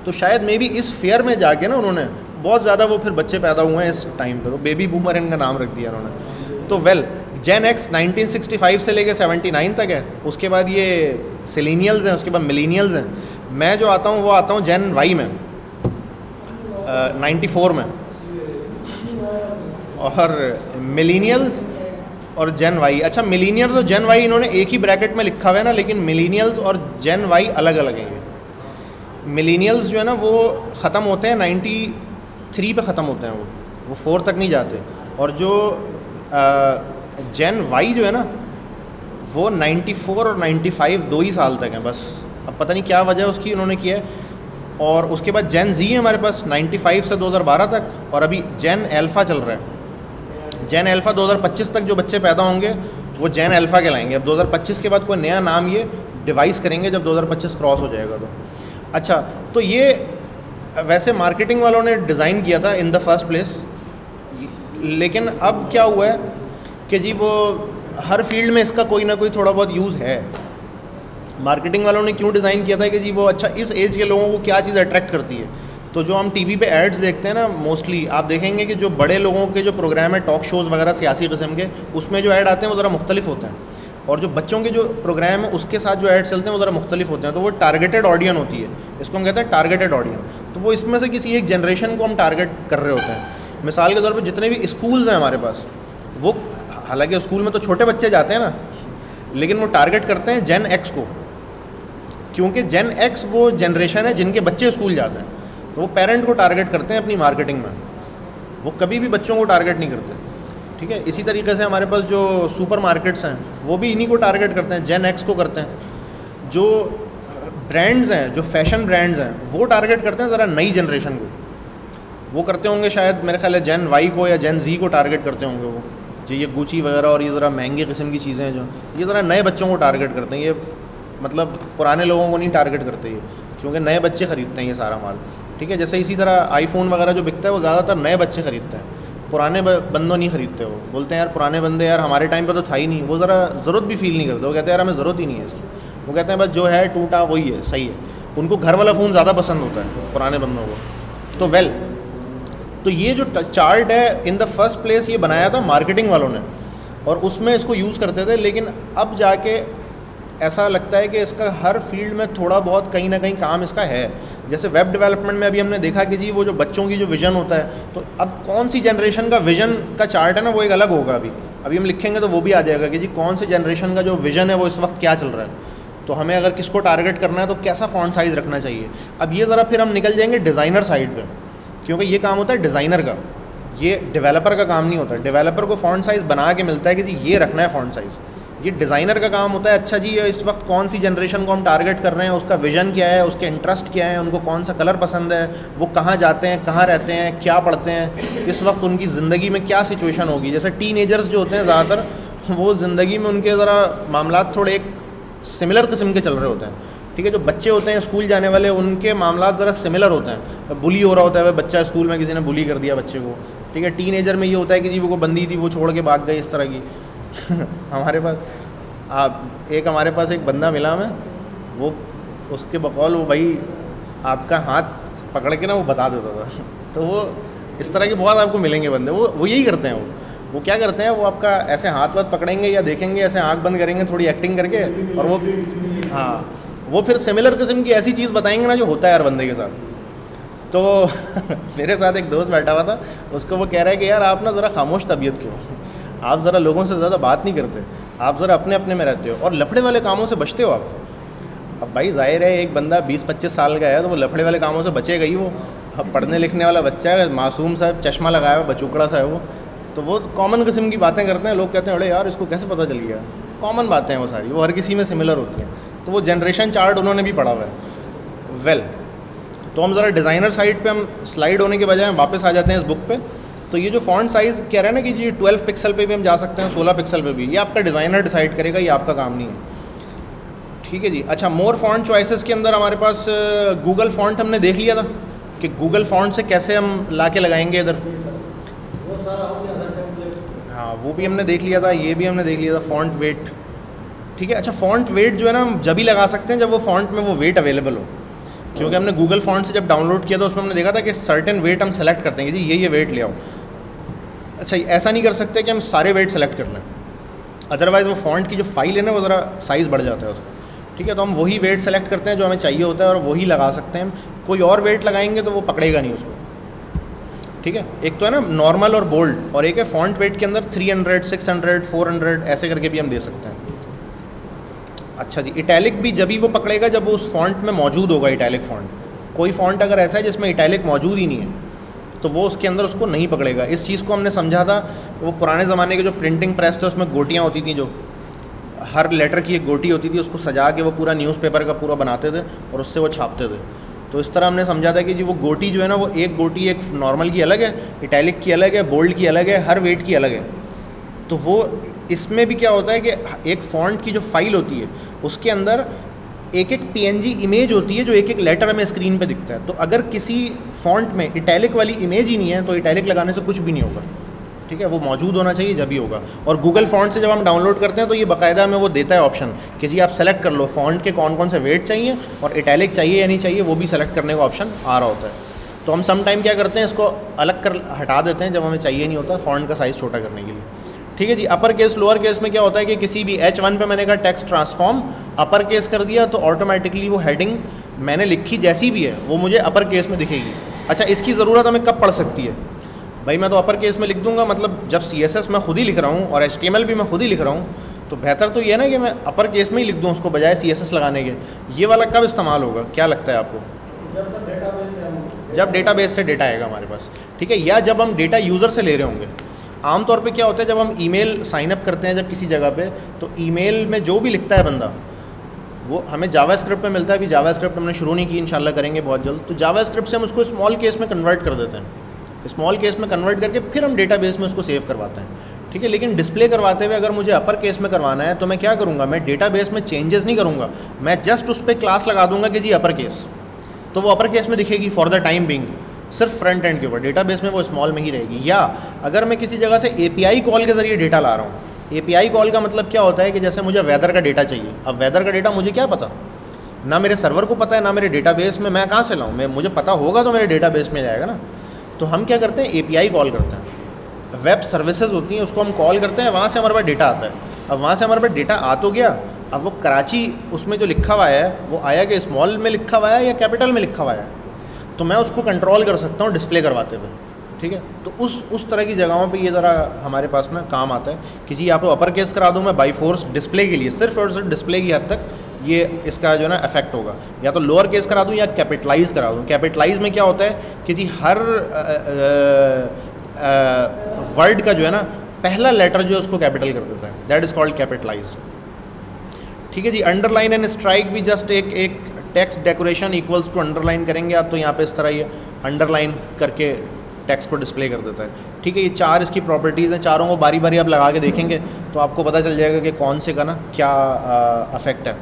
तो शायद मे बी इस फेयर में जाके ना उन्होंने बहुत ज़्यादा वो फिर बच्चे पैदा हुए हैं इस टाइम पर तो बेबी बूमर इनका नाम रख दिया उन्होंने तो वेल जेन एक्स 1965 से लेके 79 तक है। उसके बाद ये सिलीनियल्स हैं, उसके बाद मिलीनियल्स हैं। मैं जो आता हूँ, वो आता हूँ जैन वाई में। नाइन्टी फोर में। और मिलीनियल्स और जैन वाई अच्छा मिलीनियल और जैन वाई इन्होंने एक ही ब्रैकेट में लिखा हुआ है ना, लेकिन मिलीनियल्स और जैन वाई अलग अलग हैं मिलीनियल्स जो है ना, वो ख़त्म होते हैं नाइन्टी थ्री पे ख़त्म होते हैं वो। वो फोर तक नहीं जाते। और जो जैन वाई जो है ना, वो नाइन्टी फोर और नाइन्टी फाइव दो ही साल तक हैं बस। अब पता नहीं क्या वजह उसकी उन्होंने किया है। और उसके बाद जैन जी है हमारे पास 95 से 2012 तक। और अभी जैन एल्फ़ा चल रहा है। जैन एल्फ़ा 2025 तक जो बच्चे पैदा होंगे, वो जैन एल्फ़ा के लाएँगे अब 2025 के बाद कोई नया नाम ये डिवाइस करेंगे जब 2025 क्रॉस हो जाएगा तो। अच्छा तो ये वैसे मार्केटिंग वालों ने डिज़ाइन किया था इन द फ़र्स्ट प्लेस लेकिन अब क्या हुआ है कि जी वो हर फ़ील्ड में इसका कोई ना कोई थोड़ा बहुत यूज़ है। मार्केटिंग वालों ने क्यों डिज़ाइन किया था कि जी वो अच्छा इस एज के लोगों को क्या चीज़ अट्रैक्ट करती है? तो जो हम टीवी पे एड्स देखते हैं ना मोस्टली आप देखेंगे कि जो बड़े लोगों के जो प्रोग्राम है टॉक शोज़ वगैरह सियासी किस्म के, उसमें जो ऐड आते हैं वो ज़रा मुख्तलिफ़ होते हैं। और जो बच्चों के जो प्रोग्राम है, उसके साथ जो ऐड चलते हैं वो ज़रा मुख्तलिफ़ होते हैं। तो वो टारगेटेड ऑडियन होती है। इसको हम कहते हैं टारगेटेड ऑडियन तो वो इसमें से किसी एक जनरेशन को हम टारगेट कर रहे होते हैं। मिसाल के तौर पर जितने भी स्कूल्स हैं हमारे पास, वो हालाँकि स्कूल में तो छोटे बच्चे जाते हैं ना, लेकिन वो टारगेट करते हैं जेन एक्स को। क्योंकि जेन एक्स वो जनरेशन है जिनके बच्चे स्कूल जाते हैं। तो वो पेरेंट को टारगेट करते हैं अपनी मार्केटिंग में। वो कभी भी बच्चों को टारगेट नहीं करते। ठीक है? इसी तरीके से हमारे पास जो सुपर मार्केट्स हैं, वो भी इन्हीं को टारगेट करते हैं जेन एक्स को करते हैं। जो ब्रांड्स हैं, जो फ़ैशन ब्रांड्स हैं, वो टारगेट करते हैं ज़रा नई जनरेशन को। वो करते होंगे शायद, मेरे ख्याल है जैन वाई को या जैन जी को टारगेट करते होंगे वो। जो ये गुची वगैरह और ये ज़रा महँगे किस्म की चीज़ें हैं जो, ये ज़रा नए बच्चों को टारगेट करते हैं। ये मतलब पुराने लोगों को नहीं टारगेट करते ये, क्योंकि नए बच्चे ख़रीदते हैं ये सारा माल। ठीक है, जैसे इसी तरह आईफोन वगैरह जो बिकता है, वो ज़्यादातर नए बच्चे ख़रीदते हैं। पुराने बंदों नहीं ख़रीदते वो। बोलते हैं, यार, पुराने बंदे, यार, हमारे टाइम पर तो था ही नहीं। वो ज़रा ज़रूरत भी फील नहीं करते। वो कहते हैं, यार, हमें ज़रूरत ही नहीं है इसकी। वो कहते हैं, बस जो है, टूटा, वही है, सही है। उनको घर वाला फ़ोन ज़्यादा पसंद होता है, पुराने बंदों को। तो वेल तो ये जो चार्ट है इन द फ़र्स्ट प्लेस ये बनाया था मार्केटिंग वालों ने, और उसमें इसको यूज़ करते थे, लेकिन अब जाके ऐसा लगता है कि इसका हर फ़ील्ड में थोड़ा बहुत कहीं ना कहीं काम इसका है। जैसे वेब डेवलपमेंट में अभी हमने देखा कि जी, वो जो बच्चों की जो विज़न होता है तो अब कौन सी जनरेशन का विज़न का चार्ट है ना, वो एक अलग होगा अभी। अभी हम लिखेंगे तो वो भी आ जाएगा कि जी, कौन सी जनरेशन का जो विज़न है, वो इस वक्त क्या चल रहा है। तो हमें अगर किसको टारगेट करना है तो कैसा फ़ॉन्ट साइज़ रखना चाहिए? अब ये ज़रा फिर हम निकल जाएँगे डिज़ाइनर साइड पर क्योंकि ये काम होता है डिज़ाइनर का। ये डेवलपर का काम नहीं होता। डेवलपर को फ़ॉन्ट साइज़ बना के मिलता है कि जी, ये रखना है फ़ॉन्ट साइज़ ये डिज़ाइनर का काम होता है अच्छा जी इस वक्त कौन सी जनरेशन को हम टारगेट कर रहे हैं, उसका विजन क्या है, उसके इंटरेस्ट क्या है, उनको कौन सा कलर पसंद है, वो कहाँ जाते हैं, कहाँ रहते हैं, क्या पढ़ते हैं, इस वक्त उनकी ज़िंदगी में क्या सिचुएशन होगी? जैसे टीन जो होते हैं ज़्यादातर, वो ज़िंदगी में उनके ज़रा मामला थोड़े एक सिमिलर किस्म के चल रहे होते हैं। ठीक है, जो बच्चे होते हैं स्कूल जाने वाले, उनके मामला ज़रा सिमिलर होते हैं। बुली हो रहा होता है बच्चा स्कूल में किसी ने बुली कर दिया बच्चे को। ठीक है टीन में ये होता है कि जी वो बंदी थी, वो छोड़ के भाग गई इस तरह की। हमारे पास, आप, एक हमारे पास एक बंदा मिला हमें, वो उसके बकौल, वो भाई आपका हाथ पकड़ के ना वो बता देता था। तो वो इस तरह के बहुत आपको मिलेंगे बंदे, वो वो यही करते हैं वो। वो क्या करते हैं, वो आपका ऐसे हाथ वाथ पकड़ेंगे या देखेंगे, ऐसे आँख बंद करेंगे, थोड़ी एक्टिंग करके, और वो हाँ वो फिर सिमिलर किस्म की ऐसी चीज़ बताएँगे ना जो होता है हर बंदे के साथ। तो मेरे साथ एक दोस्त बैठा हुआ था, उसको वो कह रहा है कि यार आप ना ज़रा खामोश तबीयत क्यों आप ज़रा लोगों से ज़्यादा बात नहीं करते। आप ज़रा अपने अपने में रहते हो और लफड़े वाले कामों से बचते हो आप। अब भाई ज़ाहिर है, एक बंदा बीस पच्चीस साल का है तो वो लफड़े वाले कामों से बचेगा ही वो। अब पढ़ने लिखने वाला बच्चा है, मासूम सा, चश्मा लगाया हुआ, बचुकड़ा सा है वो। तो वो कॉमन किस्म की बातें करते हैं, लोग कहते हैं, अरे यार, इसको कैसे पता चल गया? कॉमन बातें हैं वो सारी, वो हर किसी में सिमिलर होती हैं। तो वो जनरेशन चार्ट उन्होंने भी पढ़ा हुआ है। वेल तो हम ज़रा डिज़ाइनर साइड पे हम स्लाइड होने के बजाय वापस आ जाते हैं इस बुक पे। तो ये जो फॉन्ट साइज़ कह रहे हैं ना कि जी 12 पिक्सल पे भी हम जा सकते हैं 16 पिक्सल पे भी, ये आपका डिज़ाइनर डिसाइड करेगा, ये आपका काम नहीं है। ठीक है जी अच्छा मोर फॉन्ट चॉइसेस के अंदर हमारे पास गूगल फॉन्ट हमने देख लिया था कि गूगल फॉन्ट से कैसे हम ला के लगाएँगे इधर? वो भी हमने देख लिया था, ये भी हमने देख लिया था फॉन्ट वेट ठीक है? अच्छा फॉन्ट वेट जो है ना, हम जब ही लगा सकते हैं जब वो फॉन्ट में वो वेट अवेलेबल हो। क्योंकि हमने गूगल फॉन्ट से जब डाउनलोड किया था, उसमें हमने देखा था कि सर्टेन वेट हम सेलेक्ट करते हैं जी, ये ये वेट ले आओ। अच्छा ऐसा नहीं कर सकते कि हम सारे वेट सेलेक्ट कर लें। अदरवाइज़ वो फॉन्ट की जो फ़ाइल है ना, वो ज़रा साइज़ बढ़ जाता है उसका। ठीक है? तो हम वही वेट सेलेक्ट करते हैं जो हमें चाहिए होता है और वही लगा सकते हैं। कोई और वेट लगाएँगे तो वो पकड़ेगा नहीं उसको। ठीक है? एक तो है ना नॉर्मल और बोल्ड और एक है फॉन्ट वेट के अंदर 300, 600, 400 ऐसे करके भी हम दे सकते हैं। अच्छा जी इटैलिक भी जब ही वो पकड़ेगा जब वो उस फॉन्ट में मौजूद होगा इटैलिक फॉन्ट कोई फॉन्ट अगर ऐसा है जिसमें इटैलिक मौजूद ही नहीं है तो वो उसके अंदर उसको नहीं पकड़ेगा। इस चीज़ को हमने समझा था वो पुराने ज़माने के जो प्रिंटिंग प्रेस थे उसमें गोटियाँ होती थी जो हर लेटर की एक गोटी होती थी उसको सजा के वो पूरा न्यूज़पेपर का पूरा बनाते थे और उससे वो छापते थे। तो इस तरह हमने समझा था कि जी वो गोटी जो है ना, वो एक गोटी एक नॉर्मल की अलग है इटैलिक की अलग है बोल्ड की अलग है, हर वेट की अलग है। तो वो इसमें भी क्या होता है कि एक फॉन्ट की जो फ़ाइल होती है, उसके अंदर एक एक पी इमेज होती है जो एक एक लेटर हमें स्क्रीन पे दिखता है। तो अगर किसी फॉन्ट में इटैलिक वाली इमेज ही नहीं है तो इटैलिक लगाने से कुछ भी नहीं होगा। ठीक है, वो मौजूद होना चाहिए जब ही होगा। और गूगल फॉन्ट से जब हम डाउनलोड करते हैं तो ये बाकायदा हमें वो देता है ऑप्शन कि जी आप सेलेक्ट कर लो। फॉन्ट के कौन कौन से वेट चाहिए और इटैलिक चाहिए या नहीं चाहिए, वो भी सेलेक्ट करने का ऑप्शन आ रहा होता है। तो हम सम टाइम क्या करते हैं, इसको अलग कर हटा देते हैं जब हमें चाहिए नहीं होता फॉन्ट का साइज़ छोटा करने के लिए। ठीक है जी अपर केस लोअर केस में क्या होता है कि किसी भी एच वन पर मैंने कहा टेक्स्ट ट्रांसफॉर्म अपर केस कर दिया तो ऑटोमेटिकली वो हेडिंग मैंने लिखी जैसी भी है, वो मुझे अपर केस में दिखेगी। अच्छा इसकी ज़रूरत हमें कब पड़ सकती है? भाई, मैं तो अपर केस में लिख दूँगा मतलब जब सी एस एस मैं खुद ही लिख रहा हूँ और एच टी एम एल भी मैं खुद ही लिख रहा हूँ तो बेहतर तो ये ना कि मैं अपर केस में ही लिख दूँ उसको बजाय सी एस एस लगाने के। ये वाला कब इस्तेमाल होगा? क्या लगता है आपको? जब डेटा बेस से डेटा आएगा हमारे पास, ठीक है? या जब हम डेटा यूज़र से ले रहे होंगे। आमतौर पे क्या होता है, जब हम ईमेल साइन अप करते हैं जब किसी जगह पे तो ईमेल में जो भी लिखता है बंदा, वो हमें जावा स्क्रिप्ट में मिलता है। अभी जावा स्क्रिप्ट हमने शुरू नहीं की, इंशाल्लाह करेंगे बहुत जल्द। तो जावा स्क्रिप्ट से हम उसको स्मॉल केस में कन्वर्ट कर देते हैं। स्मॉल केस में कन्वर्ट करके फिर हम डेटा में उसको सेव करवाते हैं। ठीक है, लेकिन डिस्प्ले करवाते हुए अगर मुझे अपर केस में करवाना है तो मैं क्या करूँगा? मैं डेटा में चेंजेस नहीं करूँगा। मैं जस्ट उस पर क्लास लगा दूँगा कि जी अपर केस। तो वो अपर केस में दिखेगी फॉर द टाइम बिंग सिर्फ़ फ्रंट एंड के ऊपर। डेटाबेस में वो स्मॉल में ही रहेगी। या अगर मैं किसी जगह से एपीआई कॉल के ज़रिए डेटा ला रहा हूँ। ए कॉल का मतलब क्या होता है कि जैसे मुझे वेदर का डेटा चाहिए। अब वेदर का डेटा मुझे क्या पता? ना मेरे सर्वर को पता है, ना मेरे डेटाबेस में मैं कहाँ से लाऊँ? मैं मुझे पता होगा तो मेरे डेटाबेस में जाएगा ना। तो हम क्या करते हैं? एपीआई कॉल करते हैं। वेब सर्विसेज़ होती हैं, उसको हम कॉल करते हैं, वहाँ से हमारे पास डेटा आता है। अब वहाँ से हमारे पास डेटा आ तो गया, अब वो कराची, उसमें जो लिखा हुआ है, वो आया कि स्मॉल में लिखा हुआ है या कैपिटल में लिखा हुआ है? तो मैं उसको कंट्रोल कर सकता हूँ डिस्प्ले करवाते हुए, ठीक है? तो उस उस तरह की जगहों पे ये ज़रा हमारे पास ना काम आता है कि जी, यहाँ पे अपर केस करा दूँ मैं बाई फोर्स डिस्प्ले के लिए, सिर्फ़ और सिर्फ़ डिस्प्ले की हद तक ये इसका जो है ना इफ़ेक्ट होगा। या तो लोअर केस करा दूँ या कैपिटलाइज करा दूँ। कैपिटलाइज में क्या होता है कि जी हर वर्ड का जो है ना पहला लेटर जो है उसको कैपिटल कर देता है। दैट इज़ कॉल्ड कैपिटलाइज ठीक है जी अंडरलाइन एंड स्ट्राइक भी जस्ट एक एक text decoration equals to underline करेंगे आप तो यहाँ पे इस तरह ये अंडरलाइन करके टेक्स्ट को डिस्प्ले कर देता है। ठीक है, ये चार इसकी प्रॉपर्टीज़ हैं, चारों को बारी बारी आप लगा के देखेंगे तो आपको पता चल जाएगा कि कौन से का ना क्या अफेक्ट है।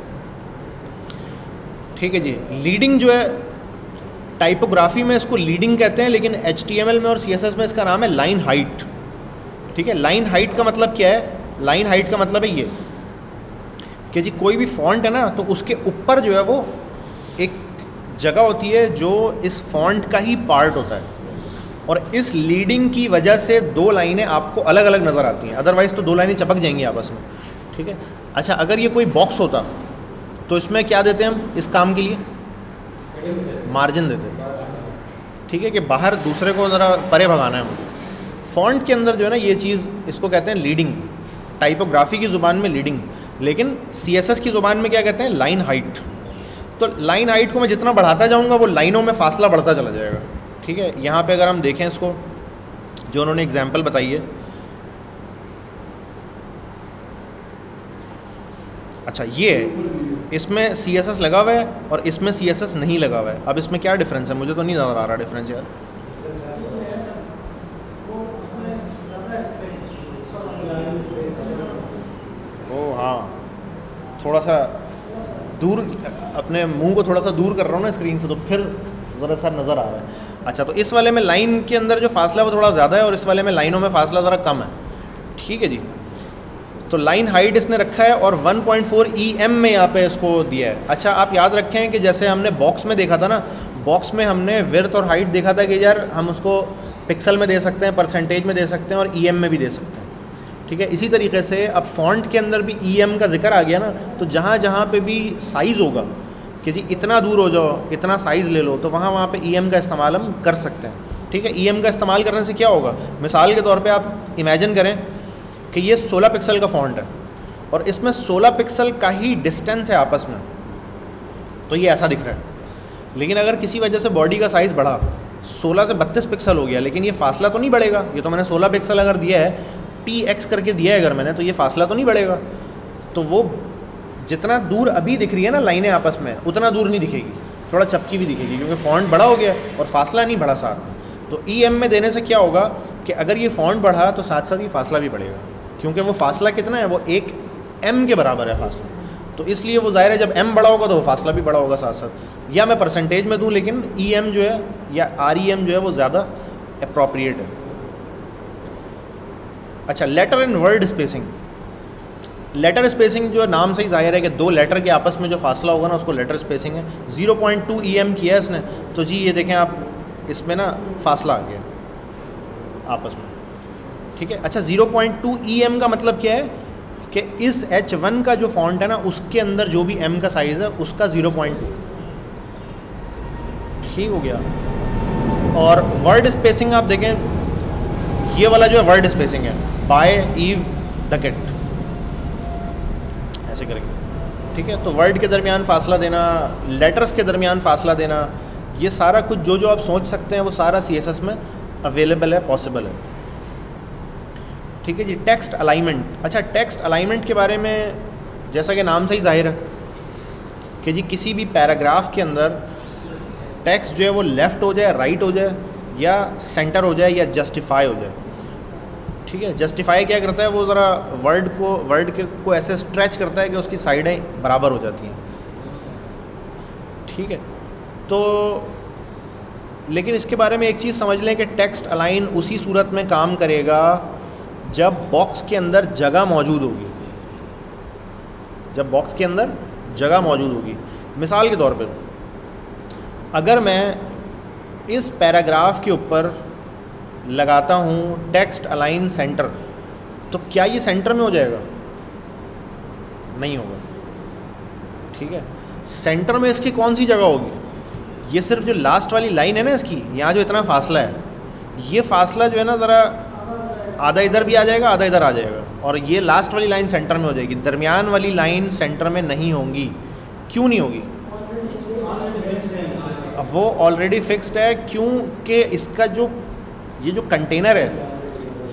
ठीक है जी। लीडिंग जो है टाइपोग्राफी में इसको लीडिंग कहते हैं, लेकिन एचटीएमएल में और सीएसएस में इसका नाम है लाइन हाइट ठीक है? लाइन हाइट का मतलब क्या है? लाइन हाइट का मतलब है ये कि जी कोई भी फॉन्ट है ना तो उसके ऊपर जो है वो एक जगह होती है जो इस फॉन्ट का ही पार्ट होता है। और इस लीडिंग की वजह से दो लाइनें आपको अलग अलग नज़र आती हैं। अदरवाइज़ तो दो लाइनें चपक जाएँगी आपस में। ठीक है? अच्छा अगर ये कोई बॉक्स होता तो इसमें क्या देते हैं हम? इस काम के लिए? मार्जिन देते हैं। ठीक है कि बाहर दूसरे को ज़रा परे भगाना है फॉन्ट के अंदर जो है ना, ये चीज़ इसको कहते हैं लीडिंग टाइपोग्राफी की ज़ुबान में लीडिंग लेकिन सीएसएस की ज़ुबान में क्या कहते हैं? लाइन हाइट तो लाइन हाइट को मैं जितना बढ़ाता जाऊँगा, वो लाइनों में फासला बढ़ता चला जाएगा। ठीक है? यहाँ पे अगर हम देखें इसको, जो उन्होंने एग्ज़ाम्पल बताई है। अच्छा ये इसमें सी एस एस लगा हुआ है और इसमें सी एस एस नहीं लगा हुआ है। अब इसमें क्या डिफरेंस है? मुझे तो नहीं नज़र आ रहा डिफरेंस यार। ओ हाँ। थोड़ा सा दूर, अपने मुँह को थोड़ा सा दूर कर रहा हूँ ना स्क्रीन से तो फिर ज़रा सा नज़र आ रहा है। अच्छा तो इस वाले में लाइन के अंदर जो फासला है वो थोड़ा ज़्यादा है और इस वाले में लाइनों में फासला ज़रा कम है। ठीक है जी। तो लाइन हाइट इसने रखा है और 1.4 पॉइंट e में यहाँ पे इसको दिया है। अच्छा आप याद रखें कि जैसे हमने बॉक्स में देखा था ना बॉक्स में हमने विर्थ और हाइट देखा था कि यार हम उसको पिक्सल में दे सकते हैं परसेंटेज में दे सकते हैं और ईएम में भी दे सकते हैं। ठीक है? इसी तरीके से अब फॉन्ट के अंदर भी ई का ज़िक्र आ गया ना तो जहाँ जहाँ पर भी साइज़ होगा, कि जी इतना दूर हो जाओ, इतना साइज़ ले लो तो वहाँ वहाँ पे ई का इस्तेमाल हम कर सकते हैं। ठीक है? ई का इस्तेमाल करने से क्या होगा? मिसाल के तौर पे आप इमेजिन करें कि ये 16 पिक्सल का फॉन्ट है और इसमें 16 पिक्सल का ही डिस्टेंस है आपस में। तो ये ऐसा दिख रहा है। लेकिन अगर किसी वजह से बॉडी का साइज़ बढ़ा 16 से 32 पिक्सल हो गया, लेकिन ये फासला तो नहीं बढ़ेगा। ये तो मैंने 16 पिक्सल अगर दिया है पी एक्स करके दिया है अगर मैंने तो ये फासला तो नहीं बढ़ेगा। तो वो जितना दूर अभी दिख रही है ना लाइनें आपस में, उतना दूर नहीं दिखेगी। थोड़ा चपकी भी दिखेगी, क्योंकि फॉन्ट बड़ा हो गया और फासला नहीं बढ़ा साथ तो ई e में देने से क्या होगा कि अगर ये फॉन्ट बढ़ा तो साथ साथ ये फासला भी बढ़ेगा। क्योंकि वो फासला कितना है? वो एक एम के बराबर है फासला। तो इसलिए वो ज़ाहिर है, जब एम बड़ा होगा तो वो फासला भी बड़ा होगा साथ साथ या मैं परसेंटेज में दूँ, लेकिन ई एम जो है या आर ई एम जो है, वो ज़्यादा अप्रोप्रिएट है। अच्छा letter and word spacing letter spacing जो नाम से ही ज़ाहिर है कि दो लेटर के आपस में जो फासला होगा ना, उसको लेटर स्पेसिंग है। 0.2 पॉइंट ई एम किया है इसने तो जी, ये देखें आप, इसमें ना फासला आ गया, आपस में। ठीक है? अच्छा 0.2 पॉइंट टू ई एम का मतलब क्या है? कि इस एच वन का जो फॉन्ट है ना, उसके अंदर जो भी एम का साइज़ है, उसका 0.2 पॉइंट टू ठीक हो गया। और वर्ड स्पेसिंग आप देखें, ये वाला जो है वर्ड स्पेसिंग है। बाय ईव डकेट ऐसे करके ठीक है? तो वर्ड के दरमियान फासला देना लेटर्स के दरमियान फासला देना, ये सारा कुछ जो जो आप सोच सकते हैं, वो सारा सीएसएस में अवेलेबल है पॉसिबल है। ठीक है जी टेक्स्ट अलाइनमेंट अच्छा टेक्स्ट अलाइनमेंट के बारे में जैसा कि नाम से ही ज़ाहिर है कि जी किसी भी पैराग्राफ के अंदर टेक्स्ट जो है वो लेफ़्ट हो जाए राइट हो जाए, या सेंटर हो जाए, या जस्टिफाई हो जाए। ठीक है जस्टिफाई क्या करता है? वो ज़रा वर्ड को वर्ड के, को ऐसे स्ट्रेच करता है कि उसकी साइडें बराबर हो जाती हैं। ठीक है तो लेकिन इसके बारे में एक चीज़ समझ लें कि टेक्स्ट अलाइन उसी सूरत में काम करेगा जब बॉक्स के अंदर जगह मौजूद होगी। जब बॉक्स के अंदर जगह मौजूद होगी। मिसाल के तौर पर अगर मैं इस पैराग्राफ के ऊपर लगाता हूँ टेक्स्ट अलाइन सेंटर तो क्या ये सेंटर में हो जाएगा? नहीं होगा। ठीक है? सेंटर में इसकी कौन सी जगह होगी? ये सिर्फ़ जो लास्ट वाली लाइन है ना इसकी, यहाँ जो इतना फासला है, ये फासला जो है ना ज़रा आधा इधर भी आ जाएगा, आधा इधर आ जाएगा। और ये लास्ट वाली लाइन सेंटर में हो जाएगी। दरमियान वाली लाइन सेंटर में नहीं होंगी। क्यों नहीं होगी? वो ऑलरेडी फिक्स्ड है, क्योंकि इसका जो, ये जो कंटेनर है,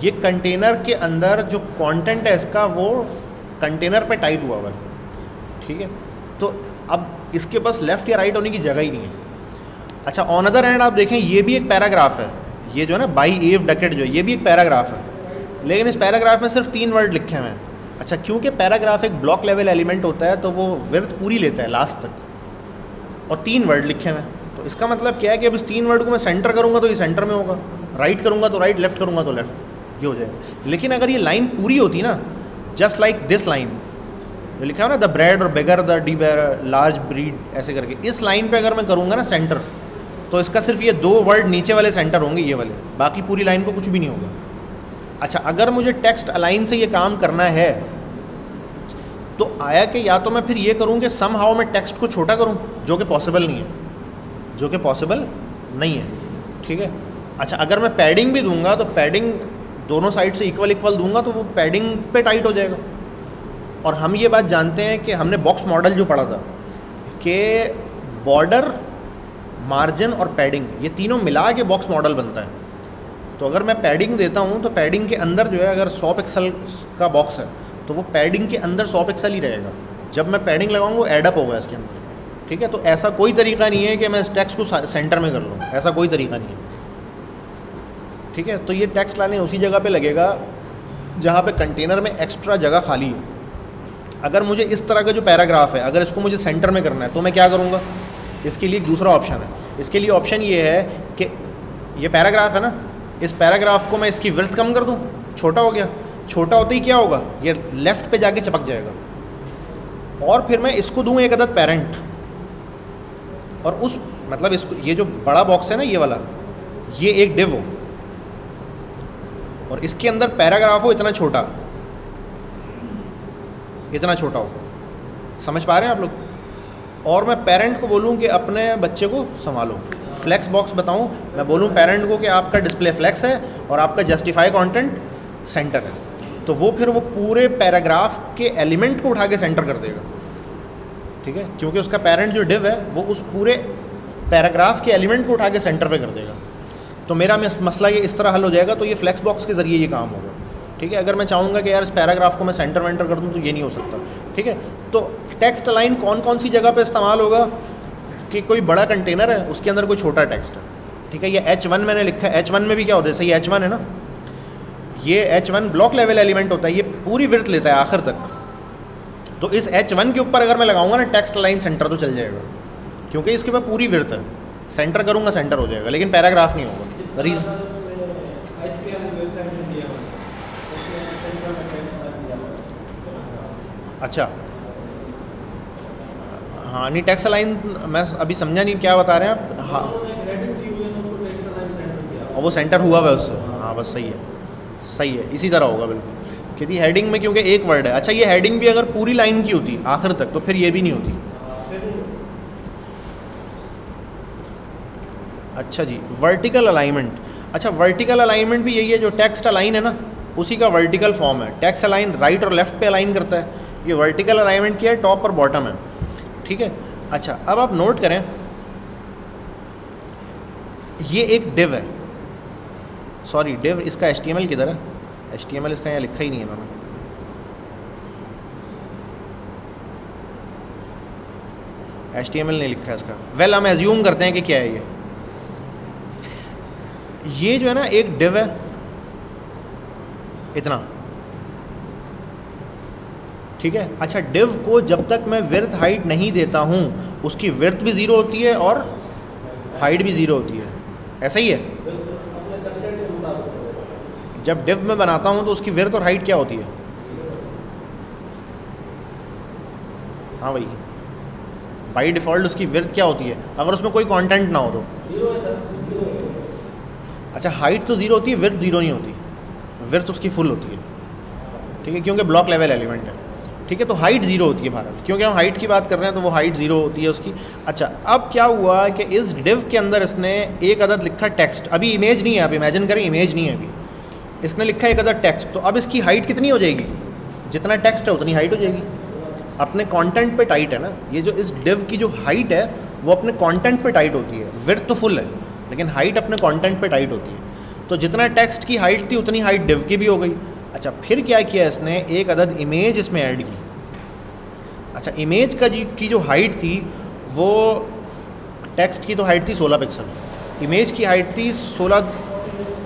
ये कंटेनर के अंदर जो कंटेंट है इसका, वो कंटेनर पे टाइट हुआ हुआ है। ठीक है? तो अब इसके पास लेफ़्ट या राइट होने की जगह ही नहीं है। अच्छा ऑन अदर हैंड आप देखें, ये भी एक पैराग्राफ है। ये जो है ना बाई एव डकेट जो है, ये भी एक पैराग्राफ है। लेकिन इस पैराग्राफ में सिर्फ़ तीन वर्ड लिखे हुए हैं। अच्छा क्योंकि पैराग्राफ एक ब्लॉक लेवल एलिमेंट होता है तो वो विर्थ पूरी लेता है लास्ट तक। और तीन वर्ड लिखे हुए हैं। तो इसका मतलब क्या है कि अब इस तीन वर्ड को मैं सेंटर करूँगा तो ये सेंटर में होगा। राइट करूँगा तो राइट लेफ़्ट करूँगा तो लेफ़्ट ये हो जाएगा। लेकिन अगर ये लाइन पूरी होती ना जस्ट लाइक दिस लाइन जो लिखा है ना द ब्रेड और beggar the D large breed ऐसे करके, इस लाइन पे अगर मैं करूँगा ना सेंटर तो इसका सिर्फ़ ये दो वर्ड नीचे वाले सेंटर होंगे, ये वाले। बाकी पूरी लाइन को कुछ भी नहीं होगा। अच्छा अगर मुझे टेक्स्ट अलाइन से ये काम करना है तो आया कि या तो मैं फिर ये करूँ कि सम हाउ मैं टेक्स्ट को छोटा करूँ, जो कि पॉसिबल नहीं है, जो कि पॉसिबल नहीं है, ठीक है? अच्छा अगर मैं पैडिंग भी दूँगा तो पैडिंग दोनों साइड से इक्वल इक्वल दूँगा तो वो पैडिंग पे टाइट हो जाएगा। और हम ये बात जानते हैं कि हमने बॉक्स मॉडल जो पढ़ा था, कि बॉर्डर मार्जिन और पैडिंग ये तीनों मिला के बॉक्स मॉडल बनता है। तो अगर मैं पैडिंग देता हूँ तो पैडिंग के अंदर जो है अगर सौ पिक्सल का बॉक्स है तो वो पैडिंग के अंदर सौ पिक्सल ही रहेगा। जब मैं पैडिंग लगाऊँगा वो एडअप होगा इसके अंदर। ठीक है? तो ऐसा कोई तरीका नहीं है कि मैं इस टैक्स को सेंटर में कर लूँ। ऐसा कोई तरीका नहीं है। ठीक है? तो ये टैक्स लाने उसी जगह पे लगेगा, जहाँ पे कंटेनर में एक्स्ट्रा जगह खाली है। अगर मुझे इस तरह का जो पैराग्राफ है, अगर इसको मुझे सेंटर में करना है तो मैं क्या करूँगा? इसके लिए दूसरा ऑप्शन है। इसके लिए ऑप्शन ये है कि ये पैराग्राफ है ना इस पैराग्राफ को मैं इसकी वर्थ कम कर दूँ? छोटा हो गया। छोटा होते ही क्या होगा? ये लेफ़्ट पे जाके चपक जाएगा। और फिर मैं इसको दूँ एक अदद पेरेंट और उस मतलब इसको ये जो बड़ा बॉक्स है ना, ये वाला, ये एक डिव हो। और इसके अंदर पैराग्राफ हो, इतना छोटा। इतना छोटा हो। समझ पा रहे हैं आप लोग? और मैं पेरेंट को बोलूँ कि अपने बच्चे को संभालो। फ्लैक्स बॉक्स बताऊँ, मैं बोलूँ पेरेंट को कि आपका डिस्प्ले फ्लैक्स है और आपका जस्टिफाई कॉन्टेंट सेंटर है। तो वो फिर वो पूरे पैराग्राफ के एलिमेंट को उठा के सेंटर कर देगा। ठीक है? क्योंकि उसका पेरेंट जो डिव है, वो उस पूरे पैराग्राफ के एलिमेंट को उठा के सेंटर पे कर देगा। तो मेरा मसला ये इस तरह हल हो जाएगा तो ये फ्लैक्स बॉक्स के ज़रिए ये काम होगा। ठीक है? अगर मैं चाहूँगा कि यार इस पैराग्राफ को मैं सेंटर वेंटर कर दूँ तो ये नहीं हो सकता। ठीक है? तो टेक्स्ट लाइन कौन कौन सी जगह पर इस्तेमाल होगा? कि कोई बड़ा कंटेनर है, उसके अंदर कोई छोटा टेक्स्ट है। ठीक है, ये एच वन मैंने लिखा है। एच वन में भी क्या होता है? सही एच वन है ना? ये H one block level element होता है, ये पूरी विर्थ लेता है आखिर तक। तो इस एच वन के ऊपर अगर मैं लगाऊँगा ना टेक्स्ट लाइन सेंटर तो चल जाएगा। क्योंकि इसके ऊपर पूरी विर्थ है। सेंटर करूँगा सेंटर हो जाएगा, लेकिन पैराग्राफ नहीं होगा। रीज़न अच्छा। हाँ नहीं टैक्स अलाइन मैं अभी समझा नहीं क्या बता रहे हैं आप। हाँ। और वो सेंटर हुआ है उससे। हाँ बस सही है। सही है। इसी तरह होगा, बिल्कुल। किसी हेडिंग में क्योंकि एक वर्ड है। अच्छा ये हेडिंग भी अगर पूरी लाइन की होती, आखिर तक तो फिर ये भी नहीं होती। अच्छा जी वर्टिकल अलाइनमेंट अच्छा वर्टिकल अलाइनमेंट भी यही है जो टेक्स्ट अलाइन है ना, उसी का वर्टिकल फॉर्म है। टेक्स्ट अलाइन राइट और लेफ़्ट पे अलाइन करता है। ये वर्टिकल अलाइनमेंट क्या है? टॉप और बॉटम है। ठीक है? अच्छा अब आप नोट करें। ये एक डिव है। सॉरी डिव इसका एच किधर है? एच इसका यहाँ लिखा ही नहीं है इन्होंने एच नहीं लिखा है इसका। वेल well, हम एज्यूम करते हैं कि क्या है ये। ये जो है ना एक डिव है। इतना। ठीक है? अच्छा डिव को जब तक मैं विर्थ हाइट नहीं देता हूँ, उसकी विर्थ भी ज़ीरो होती है और हाइट भी ज़ीरो होती है। ऐसा ही है? जब डिव में बनाता हूँ तो उसकी विर्थ और हाइट क्या होती है? हाँ भाई। बाई डिफ़ॉल्ट उसकी विर्थ क्या होती है? अगर उसमें कोई कंटेंट ना हो तो। अच्छा हाइट तो ज़ीरो होती है, विर्थ ज़ीरो नहीं होती। विर्थ उसकी फुल होती है। ठीक है? क्योंकि ब्लॉक लेवल एलिमेंट है। ठीक है तो हाइट ज़ीरो होती है भारत। क्योंकि हम हाइट की बात कर रहे हैं तो वो हाइट ज़ीरो होती है उसकी। अच्छा अब क्या हुआ कि इस डिव के अंदर इसने एक अदद लिखा टेक्स्ट अभी इमेज नहीं है, आप इमेजिन करें इमेज नहीं है अभी। इसने लिखा एक अदद टेक्स्ट तो अब इसकी हाइट कितनी हो जाएगी? जितना टेक्स्ट है, उतनी हाइट हो जाएगी। अपने कंटेंट पे टाइट है ना? ये जो इस डिव की जो हाइट है, वो अपने कंटेंट पे टाइट होती है। विर्थ तो फुल है, लेकिन हाइट अपने कंटेंट पे टाइट होती है। तो जितना टेक्स्ट की हाइट थी, उतनी हाइट डिव की भी हो गई। अच्छा फिर क्या किया इसने? एक अदद इमेज इसमें ऐड की। अच्छा इमेज का जी, की जो हाइट थी, वो टेक्स्ट की तो हाइट थी 16 पिक्सल इमेज की हाइट थी 16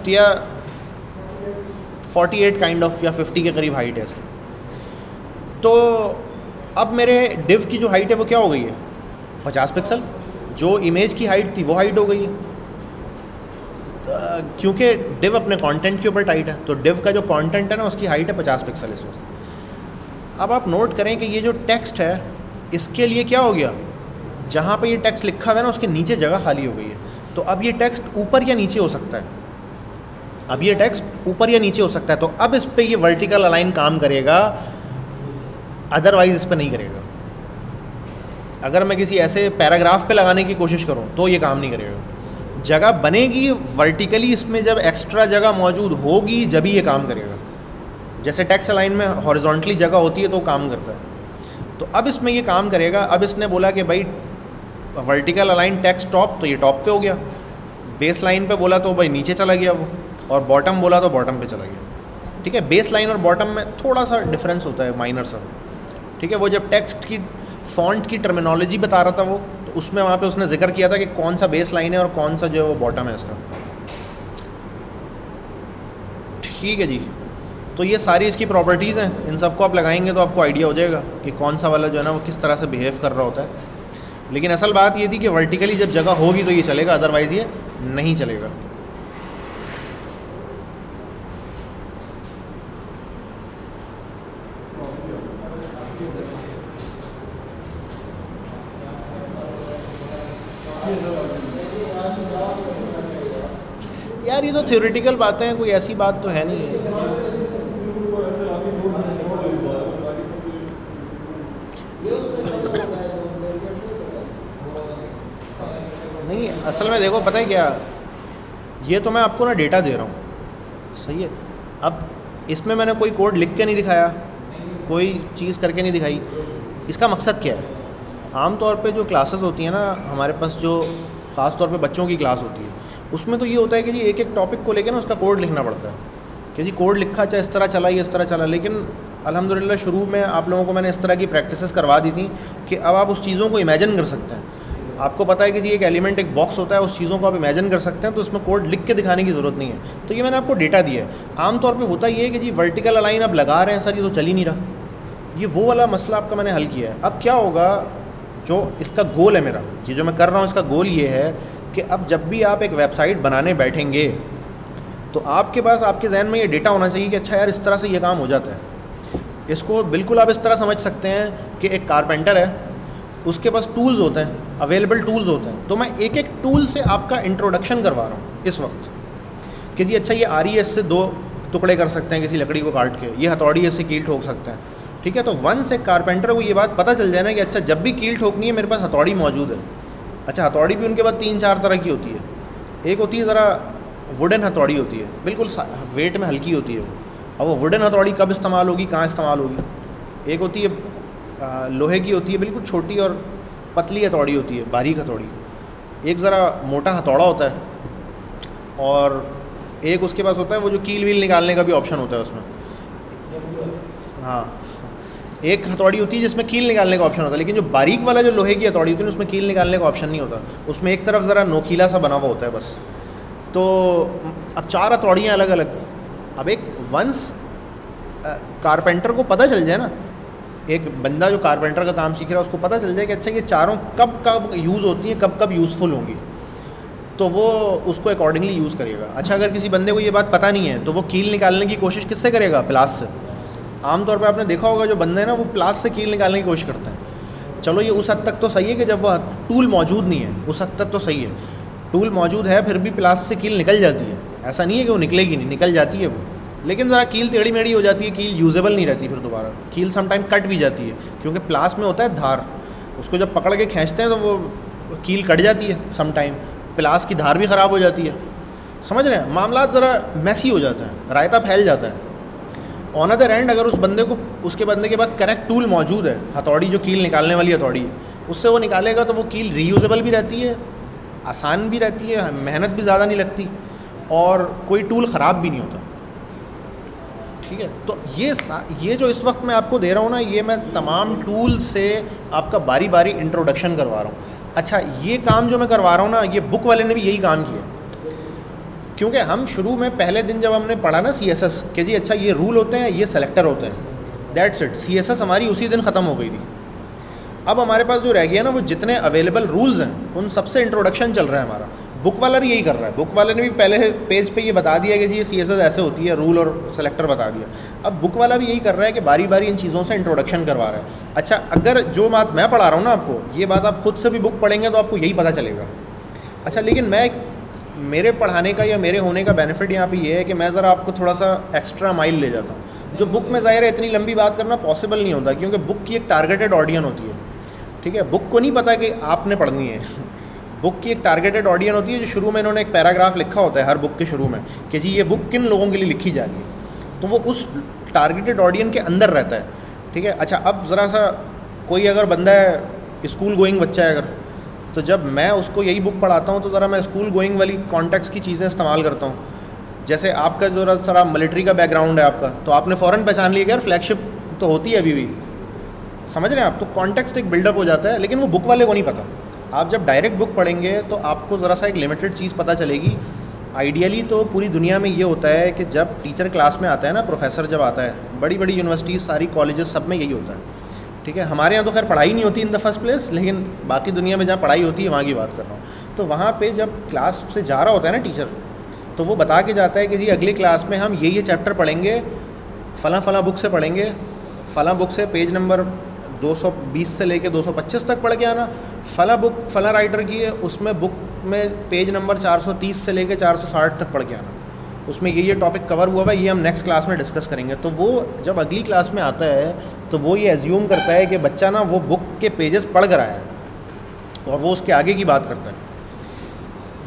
या 48 काइंड ऑफ़ या 50 के करीब हाइट है इसकी। तो अब मेरे डिव की जो हाइट है, वो क्या हो गई है? 50 पिक्सल जो इमेज की हाइट थी, वो हाइट हो गई है। क्योंकि डिव अपने कंटेंट के ऊपर टाइट है तो डिव का जो कंटेंट है ना, उसकी हाइट है 50 पिक्सल इसमें अब आप नोट करें कि ये जो टेक्स्ट है, इसके लिए क्या हो गया? जहाँ पे ये टेक्स्ट लिखा हुआ है ना, उसके नीचे जगह खाली हो गई है। तो अब ये टेक्स्ट ऊपर या नीचे हो सकता है? अब ये टेक्स्ट ऊपर या नीचे हो सकता है तो अब इस पर ये वर्टिकल अलाइन काम करेगा अदरवाइज़ इस पर नहीं करेगा। अगर मैं किसी ऐसे पैराग्राफ पे लगाने की कोशिश करूँ तो ये काम नहीं करेगा। जगह बनेगी वर्टिकली इसमें जब एक्स्ट्रा जगह मौजूद होगी, जब ही ये काम करेगा। जैसे टेक्स्ट लाइन में हॉरिजॉन्टली जगह होती है तो काम करता है। तो अब इसमें ये काम करेगा, अब इसने बोला कि भाई वर्टिकल अलाइन टैक्स टॉप तो ये टॉप पे हो गया। बेस लाइन पे बोला तो भाई नीचे चला गया वो, और बॉटम बोला तो बॉटम पे चला गया। ठीक है बेस लाइन और बॉटम में थोड़ा सा डिफरेंस होता है माइनर सा। ठीक है, वो जब टेक्स्ट की फॉन्ट की टर्मिनोलॉजी बता रहा था वो तो उसमें वहाँ पे उसने ज़िक्र किया था कि कौन सा बेस लाइन है और कौन सा जो है वो बॉटम है इसका। ठीक है जी। तो ये सारी इसकी प्रॉपर्टीज़ हैं। इन सबको आप लगाएँगे तो आपको आइडिया हो जाएगा कि कौन सा वाला जो है ना वो किस तरह से बिहेव कर रहा होता है। लेकिन असल बात ये थी कि वर्टिकली जब जगह होगी तो ये चलेगा अदरवाइज़ ये नहीं चलेगा। यार ये तो थ्योरेटिकल बातें हैं, कोई ऐसी बात तो है नहीं नहीं। असल में देखो, पता है क्या? ये तो मैं आपको ना डेटा दे रहा हूँ। सही है? अब इसमें मैंने कोई कोड लिख के नहीं दिखाया, कोई चीज़ करके नहीं दिखाई। इसका मकसद क्या है? आम तौर पे जो क्लासेस होती हैं ना, हमारे पास जो ख़ास तौर पे बच्चों की क्लास होती है, उसमें तो ये होता है कि जी, एक एक टॉपिक को लेकर ना उसका कोड लिखना पड़ता है। कि जी कोड लिखा चाहे इस तरह चला, या इस तरह चला, लेकिन अलहमदिल्ला शुरू में आप लोगों को मैंने इस तरह की प्रैक्टिस करवा दी थी कि अब आप उस चीज़ों को इमेजन कर सकते हैं। आपको पता है कि जी एक एलिमेंट एक बॉक्स होता है, उस चीज़ों को आप इमेजिन कर सकते हैं तो उसमें कोड लिख के दिखाने की ज़रूरत नहीं है। तो ये मैंने आपको डेटा दिया है। आमतौर पर होता ये है कि जी वर्टिकल अलाइन आप लगा रहे हैं, सर, ये तो चल ही नहीं रहा। ये वो वाला मसला आपका मैंने हल किया है। अब क्या होगा, जो इसका गोल है मेरा, ये जो मैं कर रहा हूँ, इसका गोल ये है कि अब जब भी आप एक वेबसाइट बनाने बैठेंगे तो आपके पास, आपके जहन में ये डेटा होना चाहिए कि अच्छा यार, इस तरह से ये काम हो जाता है। इसको बिल्कुल आप इस तरह समझ सकते हैं कि एक कारपेंटर है उसके पास टूल्स होते हैं अवेलेबल टूल्स होते हैं। तो मैं एक एक टूल से आपका इंट्रोडक्शन करवा रहा हूँ इस वक्त। कि जी अच्छा ये आर से दो टुकड़े कर सकते हैं किसी लकड़ी को काट के। ये हथौड़ी से कील ठोक सकते हैं। ठीक है तो वन से कारपेंटर को ये बात पता चल जाए ना कि अच्छा जब भी कील ठोकनी है, मेरे पास हथौड़ी मौजूद है। अच्छा हथौड़ी भी उनके पास तीन चार तरह की होती है। एक होती है ज़रा वुडन हथौड़ी होती है। बिल्कुल वेट में हल्की होती है वो। अब वो वुडन हथौड़ी कब इस्तेमाल होगी, कहाँ इस्तेमाल होगी? एक होती है लोहे की होती है, बिल्कुल छोटी और पतली हथौड़ी होती है, बारीक हथौड़ी। एक ज़रा मोटा हथौड़ा होता है और एक उसके पास होता है, वो जो कील वील निकालने का भी ऑप्शन होता है उसमें। हाँ। एक हथौड़ी होती है जिसमें कील निकालने का ऑप्शन होता है, लेकिन जो बारीक वाला जो लोहे की हथौड़ी होती है, उसमें कील निकालने का ऑप्शन नहीं होता। उसमें एक तरफ़ ज़रा नोखीला सा बना हुआ होता है बस। तो अब चार हथौड़ियाँ अलग अलग अब एक वंस कारपेंटर को पता चल जाए ना एक बंदा जो कारपेंटर का काम सीख रहा है, उसको पता चल जाए कि अच्छा ये चारों कब कब यूज़ होती हैं, कब कब यूज़फुल होंगी। तो वो उसको अकॉर्डिंगली यूज़ करेगा। अच्छा अगर किसी बंदे को ये बात पता नहीं है तो वो कील निकालने की कोशिश किससे करेगा? प्लास से। आमतौर पर आपने देखा होगा, जो बंदे हैं ना, वो प्लास से कील निकालने की कोशिश करते हैं। चलो, ये उस हद तक तो सही है कि जब वह टूल मौजूद नहीं है, उस हद तक तो सही है। टूल मौजूद है, फिर भी प्लास से कील निकल जाती है। ऐसा नहीं है कि वो निकलेगी नहीं, निकल जाती है वो। लेकिन ज़रा कील टेढ़ी मेढ़ी हो जाती है, कील यूजेबल नहीं रहती फिर दोबारा। कील समटाइम कट भी जाती है, क्योंकि प्लास में होता है धार। उसको जब पकड़ के खींचते हैं तो वो कील कट जाती है समटाइम प्लास की धार भी ख़राब हो जाती है। समझ रहे हैं? मामला ज़रा मैसी हो जाता है, रायता फैल जाता है। ऑन अदर एंड अगर उस बंदे को, उसके बंदे के पास करेक्ट टूल मौजूद है, हथौड़ी जो कील निकालने वाली हथौड़ी है, उससे वो निकालेगा तो वो कील रीयूजेबल भी रहती है, आसान भी रहती है, मेहनत भी ज़्यादा नहीं लगती, और कोई टूल ख़राब भी नहीं होता। ठीक है? तो ये ये जो इस वक्त मैं आपको दे रहा हूँ ना, ये मैं तमाम टूल से आपका बारी बारी इंट्रोडक्शन करवा रहा हूँ। अच्छा ये काम जो मैं करवा रहा हूँ ना, ये बुक वाले ने भी यही काम किया। क्योंकि हम शुरू में पहले दिन जब हमने पढ़ा ना सी एस एस कि जी अच्छा ये रूल होते हैं, ये सेलेक्टर होते हैं। That's it C S S हमारी उसी दिन ख़त्म हो गई थी। अब हमारे पास जो रह गया ना, वो जितने अवेलेबल रूल्स हैं, उन सबसे इंट्रोडक्शन चल रहा है हमारा। बुक वाला भी यही कर रहा है। बुक वाले ने भी पहले पेज पे ये बता दिया कि जी ये सी ऐसे होती है रूल और सेलेक्टर बता दिया। अब बुक वाला भी यही कर रहा है कि बारी बारी इन चीज़ों से इंट्रोडक्शन करवा रहा है। अच्छा अगर जो बात मैं पढ़ा रहा हूँ ना आपको, ये बात आप खुद से भी बुक पढ़ेंगे तो आपको यही पता चलेगा। अच्छा लेकिन मैं मेरे पढ़ाने का या मेरे होने का बेनिफिट यहाँ पे ये है कि मैं ज़रा आपको थोड़ा सा एक्स्ट्रा माइल ले जाता हूँ। जो बुक में ज़ाहिर है इतनी लंबी बात करना पॉसिबल नहीं होता, क्योंकि बुक की एक टारगेटेड ऑडियन होती है। ठीक है बुक को नहीं पता कि आपने पढ़नी है। बुक की एक टारगेटेड ऑडियन होती है जो शुरू में इन्होंने एक पैराग्राफ लिखा होता है, हर बुक के शुरू में, कि जी ये बुक किन लोगों के लिए लिखी जा रही है? तो वो उस टारगेटेड ऑडियन के अंदर रहता है, ठीक है? अच्छा अब ज़रा सा कोई अगर बंदा है स्कूल गोइंग बच्चा है अगर तो जब मैं उसको यही बुक पढ़ाता हूँ तो ज़रा मैं स्कूल गोइंग वाली कॉन्टेक्स्ट की चीज़ें इस्तेमाल करता हूँ। जैसे आपका ज़रा मिलिट्री का बैकग्राउंड है आपका तो आपने फ़ौरन पहचान लिया यार फ्लैगशिप तो होती है अभी भी। समझ रहे हैं आप? तो कॉन्टेक्स्ट एक बिल्डअप हो जाता है, लेकिन वो बुक वाले को नहीं पता। आप जब डायरेक्ट बुक पढ़ेंगे तो आपको ज़रा सा एक लिमिटेड चीज़ पता चलेगी। आइडियली तो पूरी दुनिया में ये होता है कि जब टीचर क्लास में आता है ना प्रोफेसर जब आता है बड़ी बड़ी यूनिवर्सिटीज़ सारी कॉलेजेस सब में यही होता है। ठीक है? हमारे यहाँ तो खैर पढ़ाई नहीं होती इन द फ़र्स्ट प्लेस लेकिन बाकी दुनिया में जहाँ पढ़ाई होती है, वहाँ की बात कर रहा हूँ। तो वहाँ पे जब क्लास से जा रहा होता है ना टीचर तो वो बता के जाता है कि जी, अगली क्लास में हम ये ये चैप्टर पढ़ेंगे फ़लाँ फ़लाँ बुक से पढ़ेंगे, फ़लाँ बुक से पेज नंबर 220 से लेके 225 तक पढ़ के आना फ़ला बुक, फ़ला राइटर की है, उसमें बुक में पेज नंबर 430 से लेके 460 तक पढ़ के आना। उसमें ये ये टॉपिक कवर हुआ है, ये हम नेक्स्ट क्लास में डिस्कस करेंगे। तो वो जब अगली क्लास में आता है तो वो ये एज्यूम करता है कि बच्चा ना वो बुक के पेजेस पढ़ कर आया है और वो उसके आगे की बात करता है।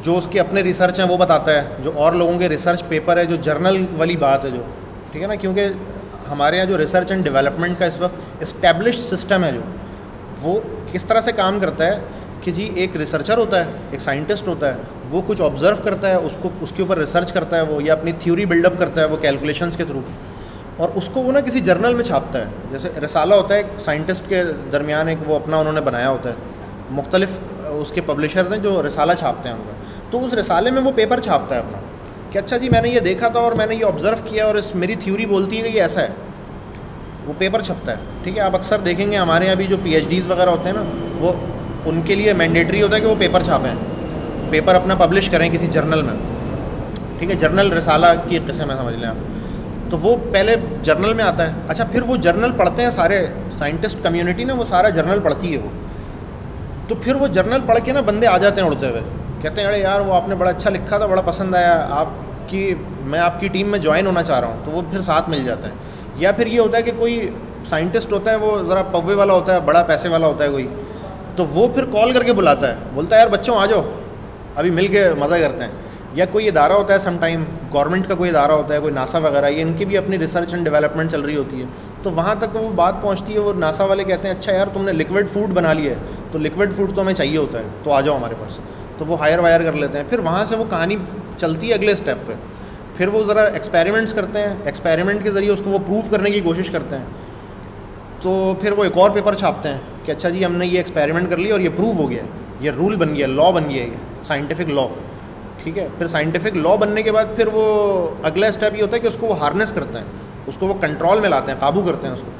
जो उसके अपने रिसर्च हैं, वो बताता है। जो और लोगों के रिसर्च पेपर है, जो जर्नल वाली बात है जो, ठीक है ना? क्योंकि हमारे यहाँ जो रिसर्च एंड डेवलपमेंट का इस वक्त इस्टेब्लिश सिस्टम है जो, वो किस तरह से काम करता है कि जी, एक रिसर्चर होता है, एक साइंटिस्ट होता है, वो कुछ ऑब्ज़र्व करता है, उसको, उसके ऊपर रिसर्च करता है वो, या अपनी थ्योरी बिल्डअप करता है वो कैलकुलेशंस के थ्रू और उसको वो ना किसी जर्नल में छापता है। जैसे रसाला होता है, एक साइंटिस्ट के दरमियान एक वो अपना उन्होंने बनाया होता है। मुख्तलिफ़ उसके पब्लिशर्स हैं जो रसाला छापते हैं उनका। तो उस रसाले में वो पेपर छापता है अपना। कि अच्छा जी, मैंने ये देखा था और मैंने ये ऑब्ज़र्व किया और इस मेरी थ्योरी बोलती है कि ये ऐसा है। वो पेपर छपता है, ठीक है? आप अक्सर देखेंगे हमारे यहाँ भी जो पी वगैरह होते हैं ना, वो उनके लिए मैंडेटरी होता है कि वो पेपर छापें। पेपर अपना पब्लिश करें किसी जर्नल में। ठीक है? जर्नल रसाला की एक किस्म है, समझ लें आप। तो वो पहले जर्नल में आता है। अच्छा फिर वो जर्नल पढ़ते हैं सारे साइंटिस्ट कम्युनिटी ना, वो सारा जर्नल पढ़ती है वो। तो फिर वो जर्नल पढ़ के ना बंदे आ जाते हैं उड़ते हुए। कहते हैं, अरे यार, वो आपने बड़ा अच्छा लिखा था, बड़ा पसंद आया। आपकी, मैं आपकी टीम में ज्वाइन होना चाह रहा हूँ। तो वो फिर साथ मिल जाते है। या फिर ये होता है कि कोई साइंटिस्ट होता है, वो ज़रा पव्वे वाला होता है, बड़ा पैसे वाला होता है कोई तो वो फिर कॉल करके बुलाता है, बोलता है, यार, बच्चों, आ जाओ, अभी मिल के मज़ा करते हैं। या कोई इदारा होता है समटाइम गवर्नमेंट का कोई इदारा होता है, कोई नासा वगैरह, ये इनकी भी अपनी रिसर्च एंड डेवलपमेंट चल रही होती है तो वहाँ तक वो बात पहुँचती है, वो नासा वाले कहते हैं अच्छा यार, तुमने लिक्विड फ़ूड बना लिया है तो लिक्विड फ़ूड तो हमें चाहिए होता है तो आ जाओ हमारे पास। तो वो हायर वायर कर लेते हैं, फिर वहाँ से वो कहानी चलती है अगले स्टेप पर फिर वो ज़रा एक्सपेरिमेंट्स करते हैं। एक्सपेरिमेंट के ज़रिए उसको वो प्रूव करने की कोशिश करते हैं। तो फिर वो एक और पेपर छापते हैं कि अच्छा जी, हमने ये एक्सपेरिमेंट कर लिया और ये प्रूव हो गया। ये रूल बन गया लॉ बन गया ये साइंटिफिक लॉ ठीक है? फिर साइंटिफिक लॉ बनने के बाद फिर वो अगला स्टेप ये होता है कि उसको वो हार्नेस करते हैं। उसको वो कंट्रोल में लाते हैं, काबू करते हैं उसको।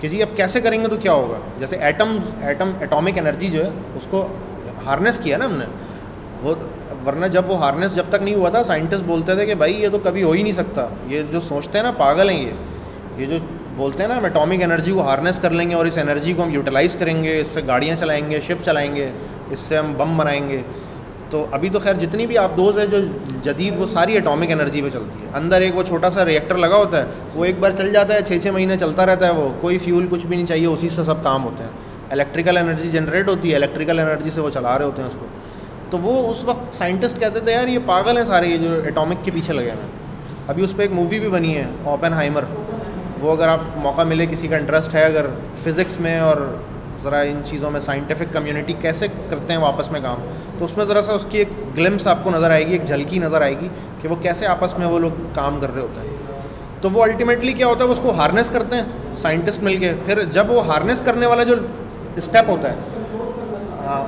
कि जी, अब कैसे करेंगे तो क्या होगा? जैसे एटम एटम एटॉमिक एनर्जी जो है, उसको हार्नेस किया ना हमने, वो वरना जब वो हार्नेस जब तक नहीं हुआ था साइंटिस्ट बोलते थे कि भाई ये तो कभी हो ही नहीं सकता। ये जो सोचते हैं ना, पागल हैं ये। ये जो बोलते हैं ना हम एटॉमिक एनर्जी को हार्नेस कर लेंगे और इस एनर्जी को हम यूटिलाइज़ करेंगे, इससे गाड़ियाँ चलाएँगे शिप चलाएँगे, इससे हम बम बनाएँगे। तो अभी तो खैर जितनी भी आप डोज है जो जदीद, वो सारी एटॉमिक एनर्जी पे चलती है। अंदर एक वो छोटा सा रिएक्टर लगा होता है, वो एक बार चल जाता है छः छः महीने चलता रहता है वो। कोई फ्यूल कुछ भी नहीं चाहिए, उसी से सब काम होते हैं। इलेक्ट्रिकल एनर्जी जनरेट होती है इलेक्ट्रिकल एनर्जी से वो चला रहे होते हैं उसको। तो वो उस वक्त साइंटिस्ट कहते थे, यार, ये पागल हैं सारे, ये जो एटॉमिक के पीछे लगे हैं। अभी उस पर एक मूवी भी बनी है ओपन हाइमर वो अगर आप मौका मिले, किसी का इंटरेस्ट है, अगर फिज़िक्स में और ज़रा इन चीज़ों में साइंटिफिक कम्युनिटी कैसे करते हैं वापस में काम तो उसमें ज़रा सा उसकी एक ग्लिम्स आपको नज़र आएगी, एक झलकी नज़र आएगी कि वो कैसे आपस में वो लोग काम कर रहे होते हैं। तो वो अल्टीमेटली क्या होता है उसको हार्नेस करते हैं साइंटिस्ट मिल के फिर जब वो हार्नेस करने वाला जो स्टेप होता है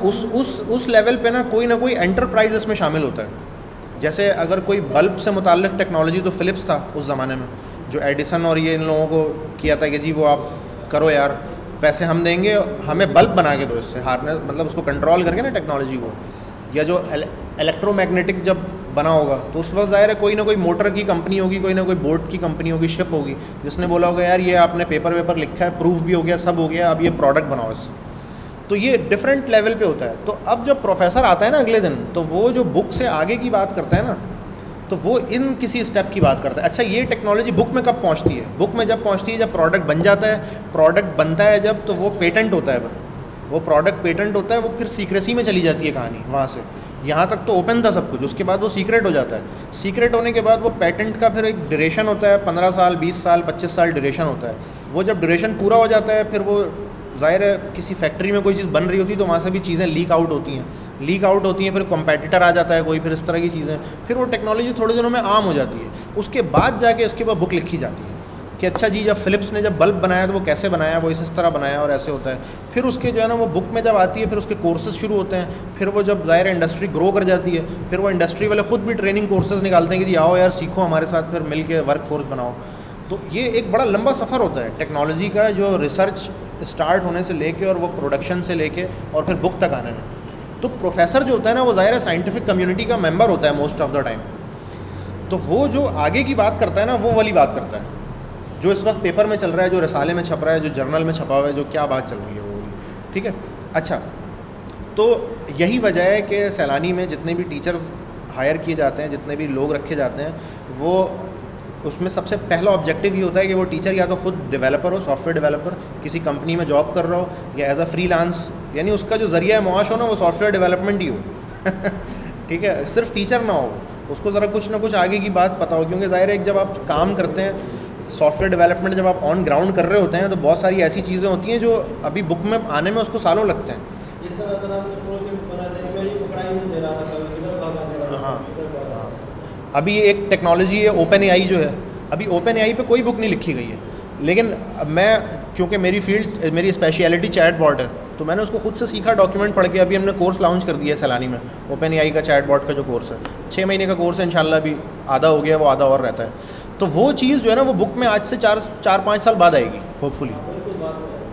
उस उस उस लेवल पे ना कोई ना कोई एंटरप्राइज इसमें शामिल होता है। जैसे अगर कोई बल्ब से मुतल टेक्नोलॉजी तो फ़िलिप्स था उस ज़माने में, जो एडिसन और ये इन लोगों को किया था कि जी वो आप करो यार, पैसे हम देंगे, हमें बल्ब बना के दो इससे हारने मतलब उसको कंट्रोल करके ना टेक्नोलॉजी को। या जो इलेक्ट्रोमैग्नेटिक जब बना होगा तो उस वक्त ज़ाहिर है कोई ना कोई मोटर की कंपनी होगी, कोई ना कोई बोट की कंपनी होगी शिप होगी। जिसने बोला होगा, यार ये आपने पेपर वेपर लिखा है प्रूफ भी हो गया, सब हो गया, अब ये प्रोडक्ट बनाओ इससे। तो ये डिफरेंट लेवल पे होता है। तो अब जब प्रोफेसर आता है ना अगले दिन तो वो जो बुक से आगे की बात करता है ना तो वो इन किसी स्टेप की बात करता है। अच्छा ये टेक्नोलॉजी बुक में कब पहुँचती है? बुक में जब पहुँचती है, जब प्रोडक्ट बन जाता है प्रोडक्ट बनता है जब तो वो पेटेंट होता है वो प्रोडक्ट पेटेंट होता है, वो फिर सीक्रेसी में चली जाती है कहानी, वहाँ से। यहाँ तक तो ओपन था सब कुछ, उसके बाद वो सीक्रेट हो जाता है। सीक्रेट होने के बाद वो पेटेंट का फिर एक ड्यूरेशन होता है, पंद्रह साल, बीस साल, पच्चीस साल ड्यूरेशन होता है। वो जब ड्यूरेशन पूरा हो जाता है, फिर वो ज़ाहिर है, किसी फैक्ट्री में कोई चीज़ बन रही होती है तो वहाँ से भी चीज़ें लीक आउट होती हैं। लीक आउट होती हैं, फिर कॉम्पेटिटर आ जाता है कोई, फिर इस तरह की चीज़ें। फिर वो टेक्नोलॉजी थोड़े दिनों में आम हो जाती है। उसके बाद जाके उसके बाद बुक लिखी जाती है कि अच्छा जी, जब फ़िलिप्स ने जब बल्ब बनाया तो वो कैसे बनाया, वो इस तरह बनाया और ऐसे होता है। फिर उसके जो है ना, वो बुक में जब आती है, फिर उसके कोर्सेज शुरू होते हैं। फिर वो जब ज़ाहिर इंडस्ट्री ग्रो कर जाती है, फिर वो इंडस्ट्री वाले ख़ुद भी ट्रेनिंग कोर्सेज निकालते हैं कि जी, आओ यार, सीखो हमारे साथ, फिर मिल के वर्क फोर्स बनाओ। तो ये एक बड़ा लंबा सफ़र होता है। टेक्नोलॉजी का जो रिसर्च स्टार्ट होने से लेके और वो प्रोडक्शन से लेके और फिर बुक तक आने में। तो प्रोफेसर जो होता है ना, वो ज़ाहिर है साइंटिफिक कम्युनिटी का मेंबर होता है मोस्ट ऑफ़ द टाइम तो वो जो आगे की बात करता है ना, वो वाली बात करता है। जो इस वक्त पेपर में चल रहा है, जो रसाले में छप रहा है, जो जर्नल में छपा हुआ है, जो क्या बात चल रही है वो ठीक है? अच्छा तो यही वजह है कि सैलानी में जितने भी टीचर हायर किए जाते हैं, जितने भी लोग रखे जाते हैं, वो उसमें सबसे पहला ऑब्जेक्टिव ये होता है कि वो टीचर या तो खुद डेवलपर हो सॉफ्टवेयर डेवलपर किसी कंपनी में जॉब कर रहा हो, या एज अ फ्री यानी उसका जो ज़रिया मुआश हो ना, वो सॉफ्टवेयर डेवलपमेंट ही हो। ठीक है? सिर्फ़ टीचर ना हो। उसको ज़रा कुछ ना कुछ आगे की बात पता हो, क्योंकि ज़ाहिर है जब आप काम करते हैं सॉफ्टवेयर डेवलपमेंट जब आप ऑन ग्राउंड कर रहे होते हैं तो बहुत सारी ऐसी चीज़ें होती हैं जो अभी बुक में आने में उसको सालों लगते हैं। अभी एक टेक्नोलॉजी है ओपन ए जो है, अभी ओपन एआई पे कोई बुक नहीं लिखी गई है। लेकिन मैं, क्योंकि मेरी फ़ील्ड मेरी स्पेशलिटी चैट बॉट है तो मैंने उसको खुद से सीखा डॉक्यूमेंट पढ़ के अभी हमने कोर्स लॉन्च कर दिया है सैलानी में। ओपन एआई का चैट बॉट का जो कोर्स है। छः महीने का कोर्स है, इंशाल्लाह अभी आधा हो गया, वो आधा और रहता है। तो वो चीज़ जो है ना, वो बुक में आज से चार चार, पाँच साल बाद आएगी होपफुली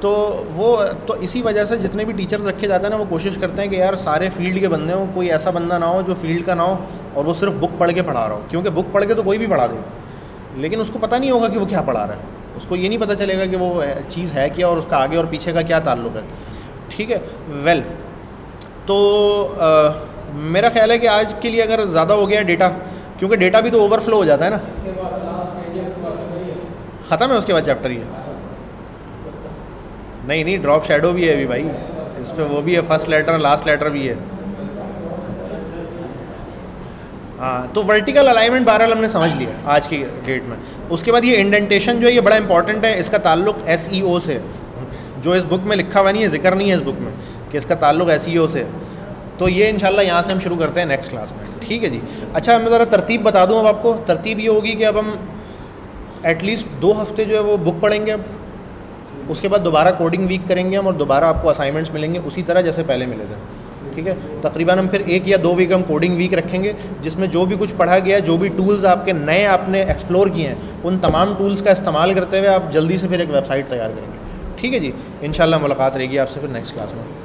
तो वो तो इसी वजह से जितने भी टीचर्स रखे जाते हैं ना, वो कोशिश करते हैं कि यार सारे फ़ील्ड के बंदे हों, कोई ऐसा बंदा ना हो जो फ़ील्ड का ना हो और वो सिर्फ़ बुक पढ़ के पढ़ा रहा हो क्योंकि बुक पढ़ के तो कोई भी पढ़ा देगा लेकिन उसको पता नहीं होगा कि वो क्या पढ़ा रहा है। उसको ये नहीं पता चलेगा कि वो चीज़ है क्या और उसका आगे और पीछे का क्या ताल्लुक है। ठीक है? वेल तो आ, मेरा ख्याल है कि आज के लिए अगर ज़्यादा हो गया डेटा क्योंकि डेटा भी तो ओवरफ्लो हो जाता है ना। ख़त्म है उसके बाद चैप्टर ये? नहीं नहीं ड्रॉप शेडो भी है अभी भाई। इस पर वो भी है फ़र्स्ट लेटर लास्ट लेटर भी है। हाँ तो वर्टिकल अलाइनमेंट बहरहाल हमने समझ लिया आज की डेट में। उसके बाद ये इंडेंटेशन जो है, ये बड़ा इंपॉर्टेंट है, इसका ताल्लुक एस ओ से जो इस बुक में लिखा हुआ नहीं है, ज़िक्र नहीं है इस बुक में, कि इसका ताल्लुक एस ओ से तो ये इंशाल्लाह यहाँ से हम शुरू करते हैं नेक्स्ट क्लास में। ठीक है जी। अच्छा मैं ज़रा तरतीब बता दूँ अब आपको। तरतीब ये होगी कि अब हम एटलीस्ट दो हफ़्ते जो है वो बुक पढ़ेंगे अब। उसके बाद दोबारा कोडिंग वीक करेंगे हम और दोबारा आपको असाइनमेंट्स मिलेंगे। उसी तरह जैसे पहले मिले थे। ठीक है? तकरीबन हम फिर एक या दो वीक हम कोडिंग वीक रखेंगे, जिसमें जो भी कुछ पढ़ा गया, जो भी टूल्स आपके नए आपने एक्सप्लोर किए हैं, उन तमाम टूल्स का इस्तेमाल करते हुए आप जल्दी से फिर एक वेबसाइट तैयार करेंगे। ठीक है जी? इन मुलाकात रहेगी आपसे फिर नेक्स्ट क्लास में।